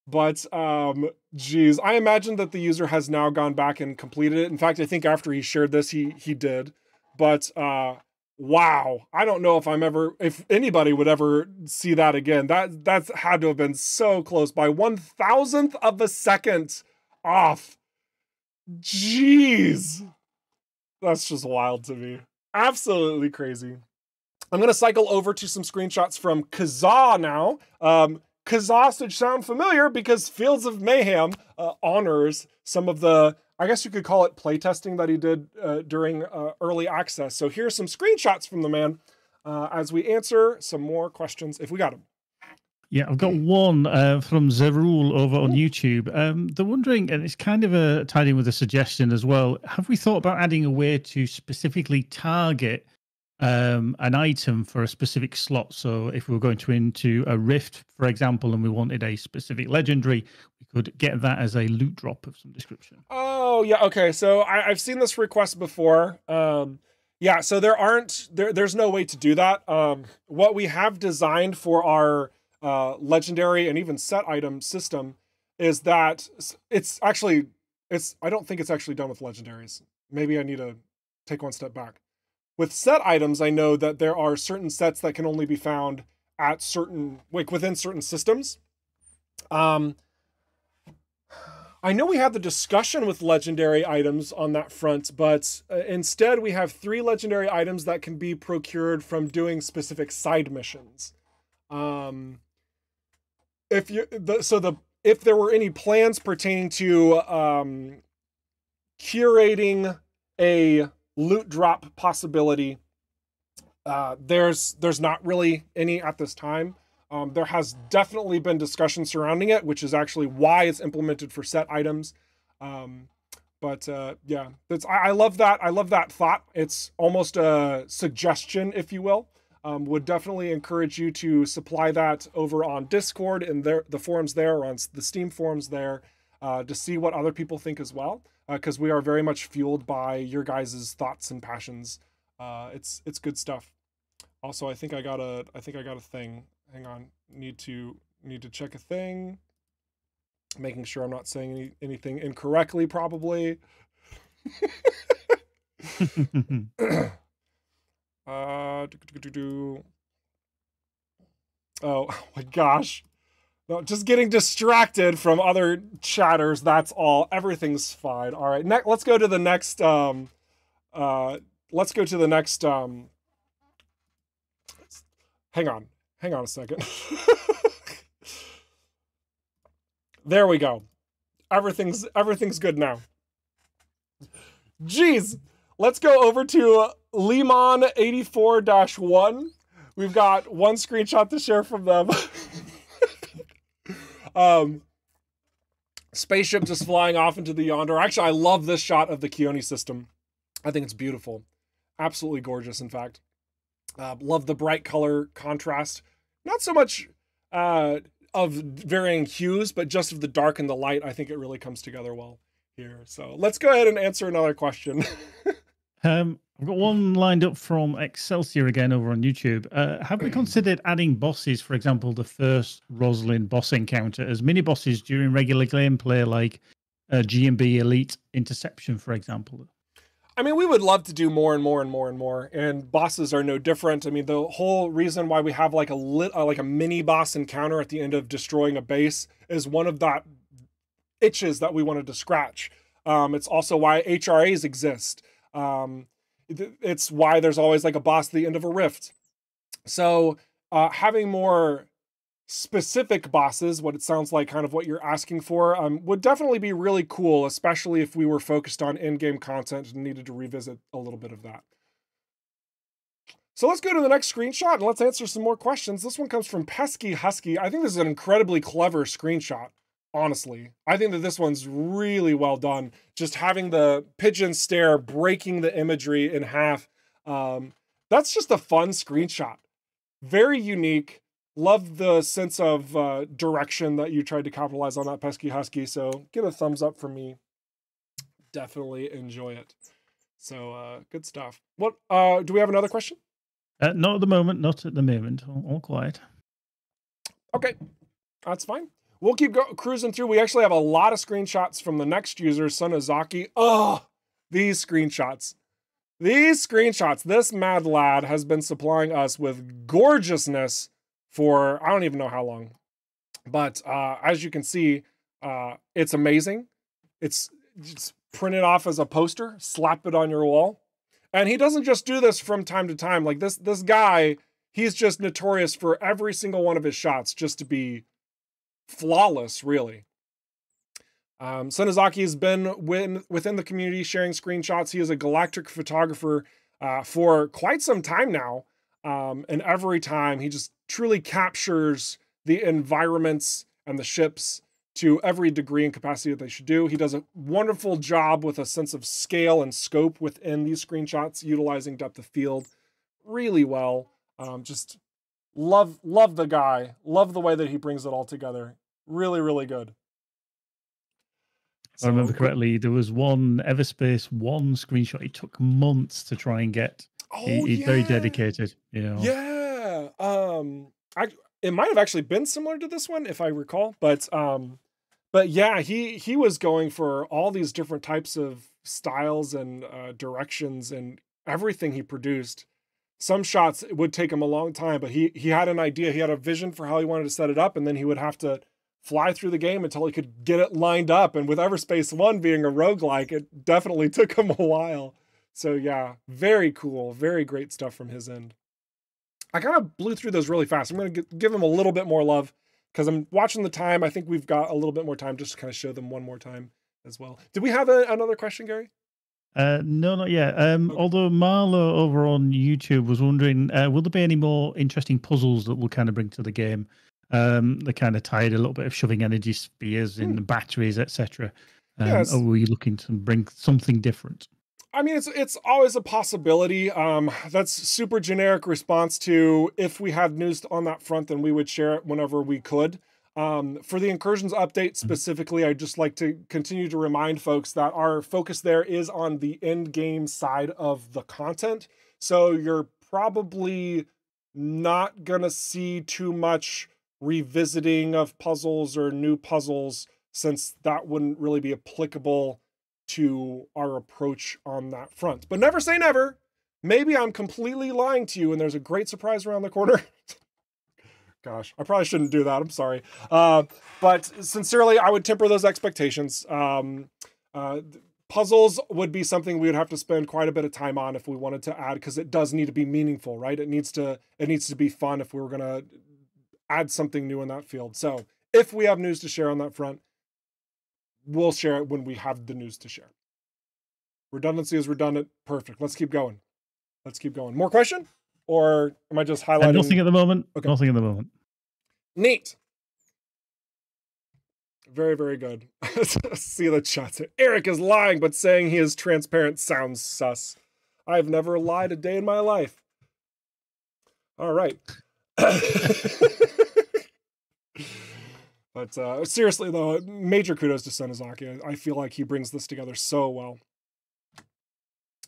But um geez, I imagine that the user has now gone back and completed it. In fact, I think after he shared this, he he did. But uh wow i don't know if i'm ever if anybody would ever see that again. That that's had to have been so close by one thousandth of a second off. Jeez. That's just wild to me. Absolutely crazy. I'm to cycle over to some screenshots from kazaa now. Um kazaa should sound familiar because fields of mayhem uh, honors some of the I guess you could call it playtesting that he did uh, during uh, early access. So here's some screenshots from the man uh, as we answer some more questions if we got them. Yeah, I've got one uh, from Zerul over on YouTube. Um, they're wondering, and it's kind of a tied in with a suggestion as well. Have we thought about adding a way to specifically target um, an item for a specific slot? So if we were going to into a rift, for example, and we wanted a specific legendary, could get that as a loot drop of some description. Oh yeah, okay. So I, have seen this request before. Um, yeah, so there aren't there. There's no way to do that. Um, what we have designed for our uh, legendary and even set item system is that it's actually it's. I don't think it's actually done with legendaries. Maybe I need to take one step back. With set items, I know that there are certain sets that can only be found at certain like within certain systems. Um, I know we had the discussion with legendary items on that front, but uh, instead we have three legendary items that can be procured from doing specific side missions. Um, if you the, so the if there were any plans pertaining to um, curating a loot drop possibility, uh, there's there's not really any at this time. Um, there has definitely been discussion surrounding it, which is actually why it's implemented for set items. Um, but uh, yeah, that's I, I, love that. I love that thought. It's almost a suggestion, if you will. Um, would definitely encourage you to supply that over on Discord and there the forums there, or on the Steam forums there, uh, to see what other people think as well. Because uh, we are very much fueled by your guys' thoughts and passions. Uh, it's it's good stuff. Also, I think I got a I think I got a thing hang on. Need to need to check a thing. Making sure I'm not saying any, anything incorrectly, probably. *laughs* uh, do, do, do, oh, *laughs* oh my gosh. No, just getting distracted from other chatters. That's all. Everything's fine. All right. Ne- let's go to the next. Um, uh, let's go to the next. Um, hang on. Hang on a second. *laughs* there we go. Everything's everything's good now. Jeez. Let's go over to Limon 84-1. We've got one screenshot to share from them. *laughs* um spaceship just flying off into the yonder. Actually, I love this shot of the Keone system. I think it's beautiful. Absolutely gorgeous, in fact. Uh, love the bright color contrast. Not so much uh, of varying hues, but just of the dark and the light. I think it really comes together well here. So let's go ahead and answer another question. *laughs* um, I've got one lined up from Excelsior again over on YouTube. Uh, have we *clears throat* considered adding bosses, for example, the first Roslyn boss encounter as mini bosses during regular gameplay, like uh, Elite Interception, for example? I mean, we would love to do more and more and more and more, and bosses are no different. I mean, the whole reason why we have like a lit, uh, like a mini boss encounter at the end of destroying a base is one of that itches that we wanted to scratch. Um, it's also why HRAs exist. Um, it's why there's always like a boss at the end of a rift. So uh, having more specific bosses, what it sounds like kind of what you're asking for, um, would definitely be really cool, especially if we were focused on in-game content and needed to revisit a little bit of that. So let's go to the next screenshot and let's answer some more questions. This one comes from Pesky Husky. I think this is an incredibly clever screenshot, honestly. I think that this one's really well done. Just having the pigeon stare breaking the imagery in half. Um, that's just a fun screenshot. Very unique love the sense of uh, direction that you tried to capitalize on that pesky husky. So give a thumbs up for me. Definitely enjoy it. So uh, good stuff. What uh, do we have another question? Uh, not at the moment. Not at the moment. All, all quiet. Okay, that's fine. We'll keep go- cruising through. We actually have a lot of screenshots from the next user, Sonozaki. Oh, these screenshots. These screenshots. This mad lad has been supplying us with gorgeousness for I don't even know how long. But uh, as you can see, uh, it's amazing. It's, it's printed off as a poster, slap it on your wall. And he doesn't just do this from time to time. Like this, this guy, he's just notorious for every single one of his shots just to be flawless, really. Um, has been within, within the community sharing screenshots. He is a galactic photographer uh, for quite some time now. Um, and every time he just truly captures the environments and the ships to every degree and capacity that they should do. He does a wonderful job with a sense of scale and scope within these screenshots, utilizing depth of field really well. Um, just love love the guy. Love the way that he brings it all together. Really, really good. If I remember correctly, there was one Everspace one screenshot. It took months to try and get. Oh, He- he's yeah. very dedicated. You know. Yeah. Um I it might have actually been similar to this one if I recall, but um but yeah, he he was going for all these different types of styles and uh directions and everything he produced. Some shots it would take him a long time, but he he had an idea, he had a vision for how he wanted to set it up and then he would have to fly through the game until he could get it lined up and with Everspace 1 being a roguelike, it definitely *laughs* took him a while. So yeah, very cool, very great stuff from his end. I kind of blew through those really fast. I'm going to give him a little bit more love because I'm watching the time. I think we've got a little bit more time just to kind of show them one more time as well. Did we have a, another question, Gary? Uh, no, not yet. Um, Okay. Although Marlo over on YouTube was wondering, uh, will there be any more interesting puzzles that we'll kind of bring to the game? Um, they kind of tied a little bit of shoving energy spheres in Hmm. the batteries, etc. Um, Yes. Or were you looking to bring something different? I mean, it's it's always a possibility. Um, that's super generic response to if we had news on that front, then we would share it whenever we could. Um, for the incursions update specifically, I'd just like to continue to remind folks that our focus there is on the end game side of the content. So you're probably not gonna see too much revisiting of puzzles or new puzzles, since that wouldn't really be applicable to our approach on that front. But never say never. Maybe I'm completely lying to you and there's a great surprise around the corner. *laughs* Gosh, I probably shouldn't do that. I'm sorry. Uh, but sincerely, I would temper those expectations. Um, uh, puzzles would be something we would have to spend quite a bit of time on if we wanted to add because it does need to be meaningful, right? It needs to it needs to be fun if we were gonna add something new in that field. So if we have news to share on that front, we'll share it when we have the news to share. Redundancy is redundant. Perfect. Let's keep going. Let's keep going. More question? Or am I just Uh, highlighting? nothing at the moment. Okay. Nothing at the moment. Neat. Very, very good. *laughs* See the chat. Eric is lying, but saying he is transparent sounds sus. I've never lied a day in my life. All right. *laughs* but uh, seriously, though, major kudos to Sonozaki. I feel like he brings this together so well.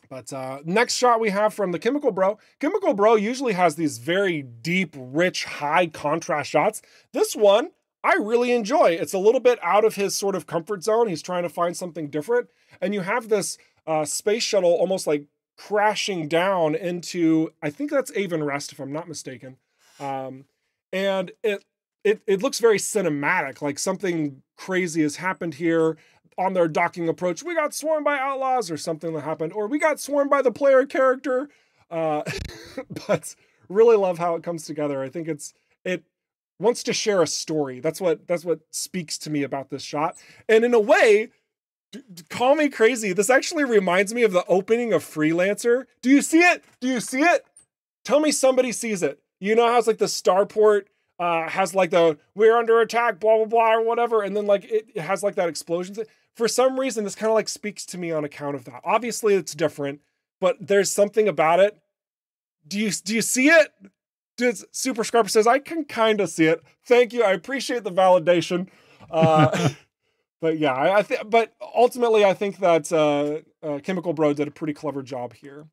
But uh, next shot we have from the Chemical Bro. Chemical Bro usually has these very deep, rich, high contrast shots. This one I really enjoy. It's a little bit out of his sort of comfort zone. He's trying to find something different. And you have this uh, space shuttle almost like crashing down into, I think that's Avon Rest, if I'm not mistaken. Um, and it, it, it looks very cinematic, like something crazy has happened here on their docking approach. We got swarmed by outlaws or something that happened, or we got swarmed by the player character. Uh, *laughs* but really love how it comes together. I think it's, it, wants to share a story. That's what that's what speaks to me about this shot. And in a way, call me crazy. This actually reminds me of the opening of Freelancer. Do you see it? Do you see it? Tell me somebody sees it. You know how it's like the starport uh, has like the we're under attack, blah blah blah, or whatever, and then like it, it has like that explosion. For some reason, this kind of like speaks to me on account of that. Obviously, it's different, but there's something about it. Do you do you see it? Dude, Super Scrubber says, I can kind of see it. Thank you. I appreciate the validation. Uh, *laughs* *laughs* but yeah, I, I think, but ultimately, I think that uh, uh, Chemical Bro did a pretty clever job here.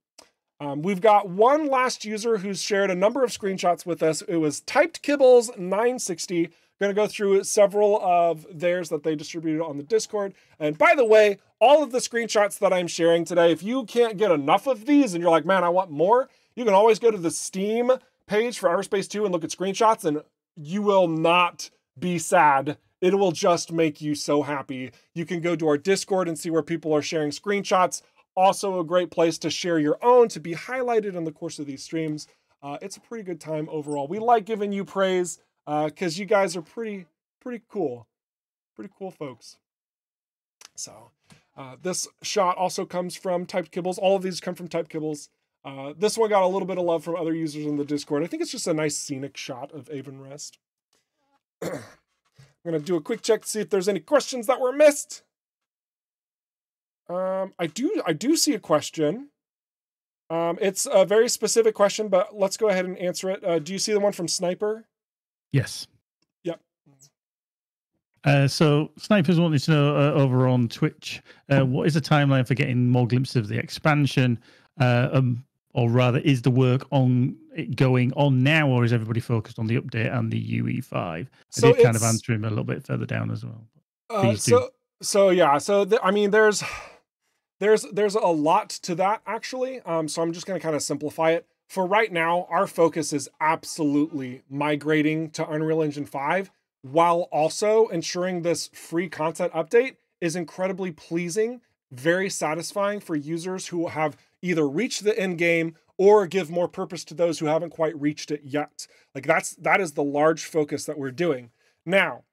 Um, we've got one last user who's shared a number of screenshots with us. It was typed kibbles 960. Going to go through several of theirs that they distributed on the Discord. And by the way, all of the screenshots that I'm sharing today, if you can't get enough of these and you're like, man, I want more, you can always go to the Steam page for Everspace 2 and look at screenshots, and you will not be sad. It will just make you so happy. You can go to our Discord and see where people are sharing screenshots. Also, a great place to share your own to be highlighted in the course of these streams. Uh, it's a pretty good time overall. We like giving you praise because uh, you guys are pretty, pretty cool, pretty cool folks. So, uh, this shot also comes from Typed Kibbles. All of these come from Typed Kibbles. Uh, this one got a little bit of love from other users in the Discord. I think it's just a nice scenic shot of Avonrest. *clears throat* I'm going to do a quick check to see if there's any questions that were missed. Um, I do I do see a question. Um, it's a very specific question, but let's go ahead and answer it. Uh, do you see the one from Sniper? Yes. Yep. Uh, so snipers wanted to know uh, over on Twitch, uh, what is the timeline for getting more glimpses of the expansion? Uh, um, or rather, is the work on it going on now, or is everybody focused on the update and the UE5? I So did kind of answer him a little bit further down as well. Uh, so so yeah, so th- I mean, there's there's there's a lot to that actually. Um, so I'm just gonna kind of simplify it. For right now, our focus is absolutely migrating to Unreal Engine 5 while also ensuring this free content update is incredibly pleasing, very satisfying for users who have either reached the end game or give more purpose to those who haven't quite reached it yet. Like that's that is the large focus that we're doing. Now,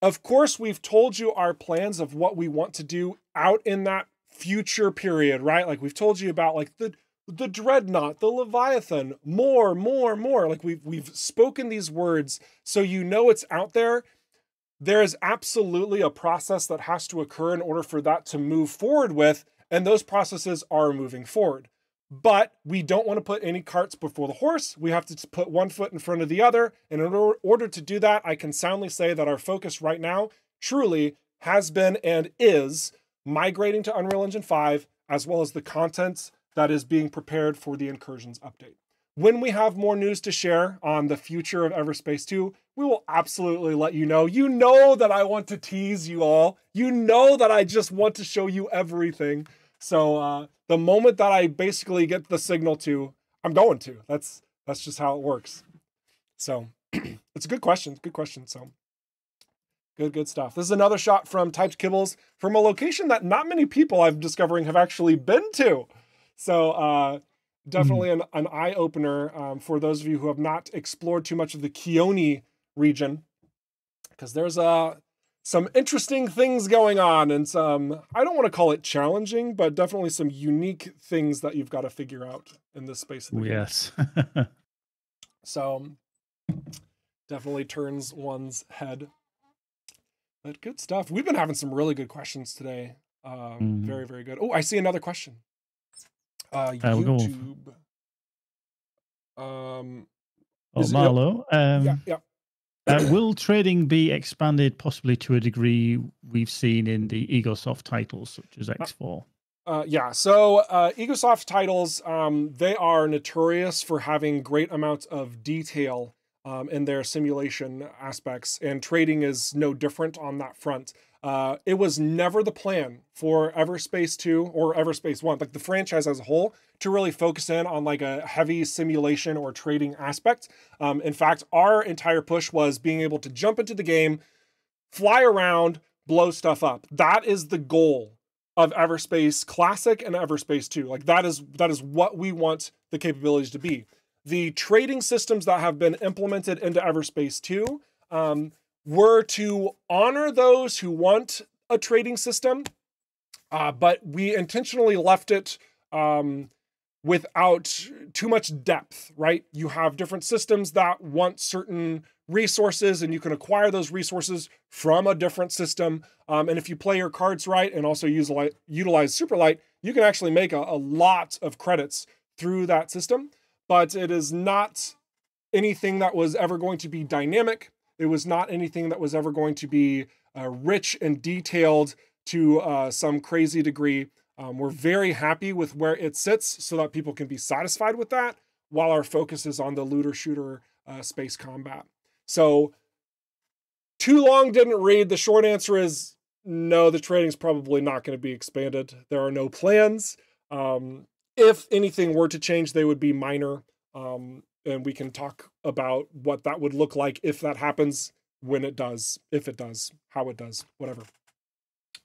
of course, we've told you our plans of what we want to do out in that future period, right? Like we've told you about like the the dreadnought, the leviathan, more, more, more. Like we've we've spoken these words so you know it's out there. There is absolutely a process that has to occur in order for that to move forward with, and those processes are moving forward. But we don't want to put any carts before the horse. We have to put one foot in front of the other. And in order, order to do that, I can soundly say that our focus right now truly has been and is migrating to Unreal Engine 5, as well as the content that is being prepared for the Incursions update. When we have more news to share on the future of Everspace 2, we will absolutely let you know. You know that I want to tease you all. You know that I just want to show you everything. So uh, the moment that I basically get the signal to, I'm going to. That's that's just how it works. So *clears throat* it's a good question. Good question. So good, good stuff. This is another shot from Typed Kibbles from a location that not many people I'm discovering have actually been to. So uh, definitely an, an eye opener um, for those of you who have not explored too much of the Keone region, because there's uh, some interesting things going on and some I don't want to call it challenging, but definitely some unique things that you've got to figure out in this space. Of the yes. *laughs* So definitely turns one's head. But good stuff. We've been having some really good questions today. Um, Mhm. Very, very good. Oh, I see another question. Uh, Uh. YouTube. Um, oh, it- Marlo. Um, yeah, yeah. uh, will trading be expanded possibly to a degree we've seen in the Egosoft titles such as X4? Uh, yeah, so uh, Egosoft titles, um, they are notorious for having great amounts of detail um, in their simulation aspects, and trading is no different on that front. Uh, it was never the plan for Everspace 2 or Everspace 1, like the franchise as a whole, to really focus in on like a heavy simulation or trading aspect. Um, in fact, our entire push was being able to jump into the game, fly around, blow stuff up. That is the goal of Everspace Classic and Everspace 2. Like that is that is what we want the capabilities to be. The trading systems that have been implemented into Everspace 2 um, were to honor those who want a trading system, uh, but we intentionally left it um, without too much depth, right? You have different systems that want certain resources, and you can acquire those resources from a different system. Um, and if you play your cards right and also use light, utilize Superlight, you can actually make a, a lot of credits through that system. But it is not anything that was ever going to be dynamic. It was not anything that was ever going to be uh, rich and detailed to uh, some crazy degree. Um, we're very happy with where it sits so that people can be satisfied with that while our focus is on the looter shooter uh, space combat. So, too long didn't read. The short answer is no, the training's probably not going to be expanded. There are no plans. Um, if anything were to change, they would be minor. Um, and we can talk about what that would look like if that happens, when it does, if it does, how it does, whatever.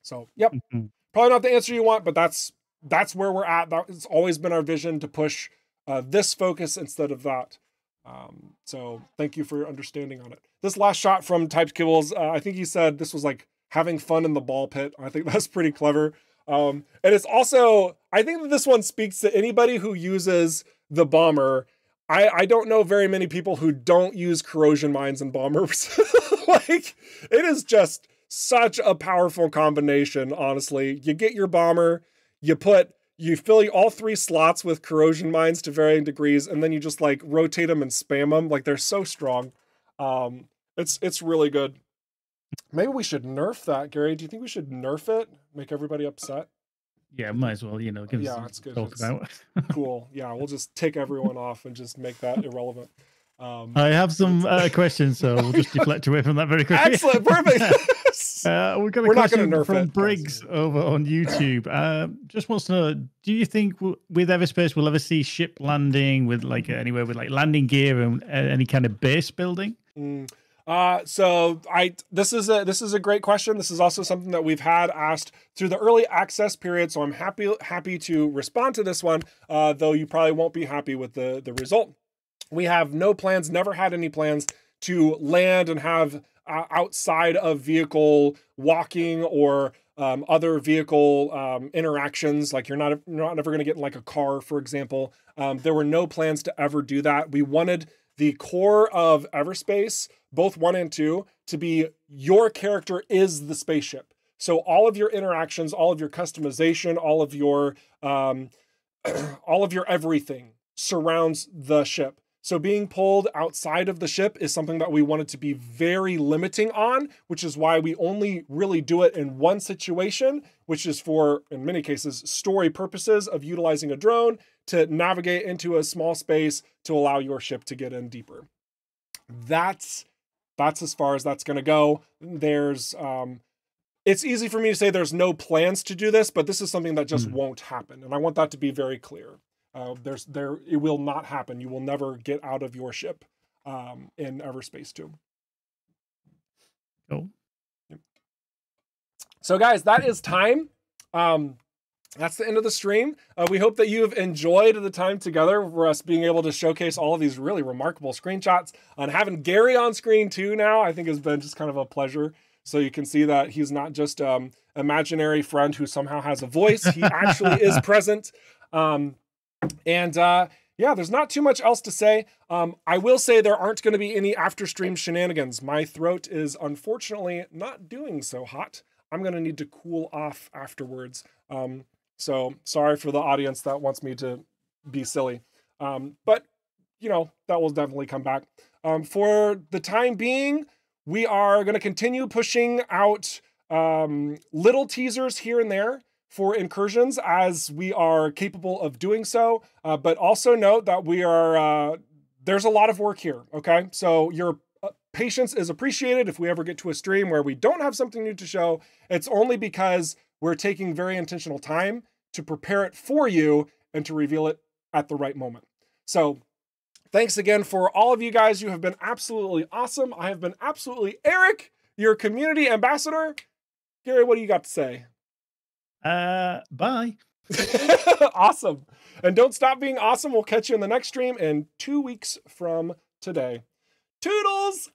So, yep, Mhm. probably not the answer you want, but that's that's where we're at. That's always been our vision to push uh, this focus instead of that. Um, so, thank you for your understanding on it. This last shot from Typed Kibbles, uh, I think he said this was like having fun in the ball pit. I think *laughs* that's pretty clever. Um, and it's also, I think that this one speaks to anybody who uses the bomber. I, I don't know very many people who don't use corrosion mines and bombers. *laughs* like, it is just such a powerful combination, honestly. You get your bomber, you put, you fill all three slots with corrosion mines to varying degrees, and then you just like rotate them and spam them. Like, they're so strong. Um, it's it's really good. Maybe we should nerf that, Gary. Do you think we should nerf it? Make everybody upset? Yeah, might as well, you know, give us Yeah, it's good. talk It's-. Cool. Yeah, we'll just take everyone off and just make that irrelevant. Um, I have some uh, questions, so we'll just deflect away from that very quickly. excellent. Perfect. *laughs* Uh, we've got a We're question from it. Briggs over on YouTube. Uh, just wants to know: Do you think w- with Everspace we'll ever see ship landing with like anywhere with like landing gear and uh, any kind of base building? Mm. Uh, so I this is a this is a great question. This is also something that we've had asked through the early access period. So I'm happy happy to respond to this one, uh, though you probably won't be happy with the the result. We have no plans, never had any plans to land and have uh, outside of vehicle walking or um, other vehicle um, interactions. Like you're not you're not ever going to get in like a car, for example. Um, there were no plans to ever do that. We wanted the core of Everspace, both one and two, to be your character is the spaceship. So all of your interactions, all of your customization, all of your um, *clears throat* all of your everything surrounds the ship. So being pulled outside of the ship is something that we wanted to be very limiting on, which is why we only really do it in one situation, which is for, in many cases, story purposes of utilizing a drone to navigate into a small space to allow your ship to get in deeper. That's that's as far as that's going to go. There's um it's easy for me to say there's no plans to do this, but this is something that just Hmm. won't happen, and I want that to be very clear. Uh, there's there it will not happen. You will never get out of your ship um, in Everspace Two. Cool. So, guys, that is time. Um, that's the end of the stream. Uh, we hope that you have enjoyed the time together for us being able to showcase all of these really remarkable screenshots. And having Gary on screen too now, I think has been just kind of a pleasure. So you can see that he's not just um imaginary friend who somehow has a voice. He actually is *laughs* present. Um, and uh, yeah, there's not too much else to say. Um, I will say there aren't going to be any after stream shenanigans. My throat is unfortunately not doing so hot. I'm going to need to cool off afterwards. Um, so sorry for the audience that wants me to be silly. Um, but, you know, that will definitely come back. Um, for the time being, we are going to continue pushing out um, little teasers here and there for incursions as we are capable of doing so. Uh, but also note that we are, uh, there's a lot of work here. Okay. So your uh, patience is appreciated if we ever get to a stream where we don't have something new to show. It's only because we're taking very intentional time to prepare it for you and to reveal it at the right moment. So thanks again for all of you guys. You have been absolutely awesome. I have been absolutely Eric, your community ambassador. Gary, what do you got to say? Uh, bye. *laughs* awesome. And don't stop being awesome. We'll catch you in the next stream in two weeks from today. Toodles!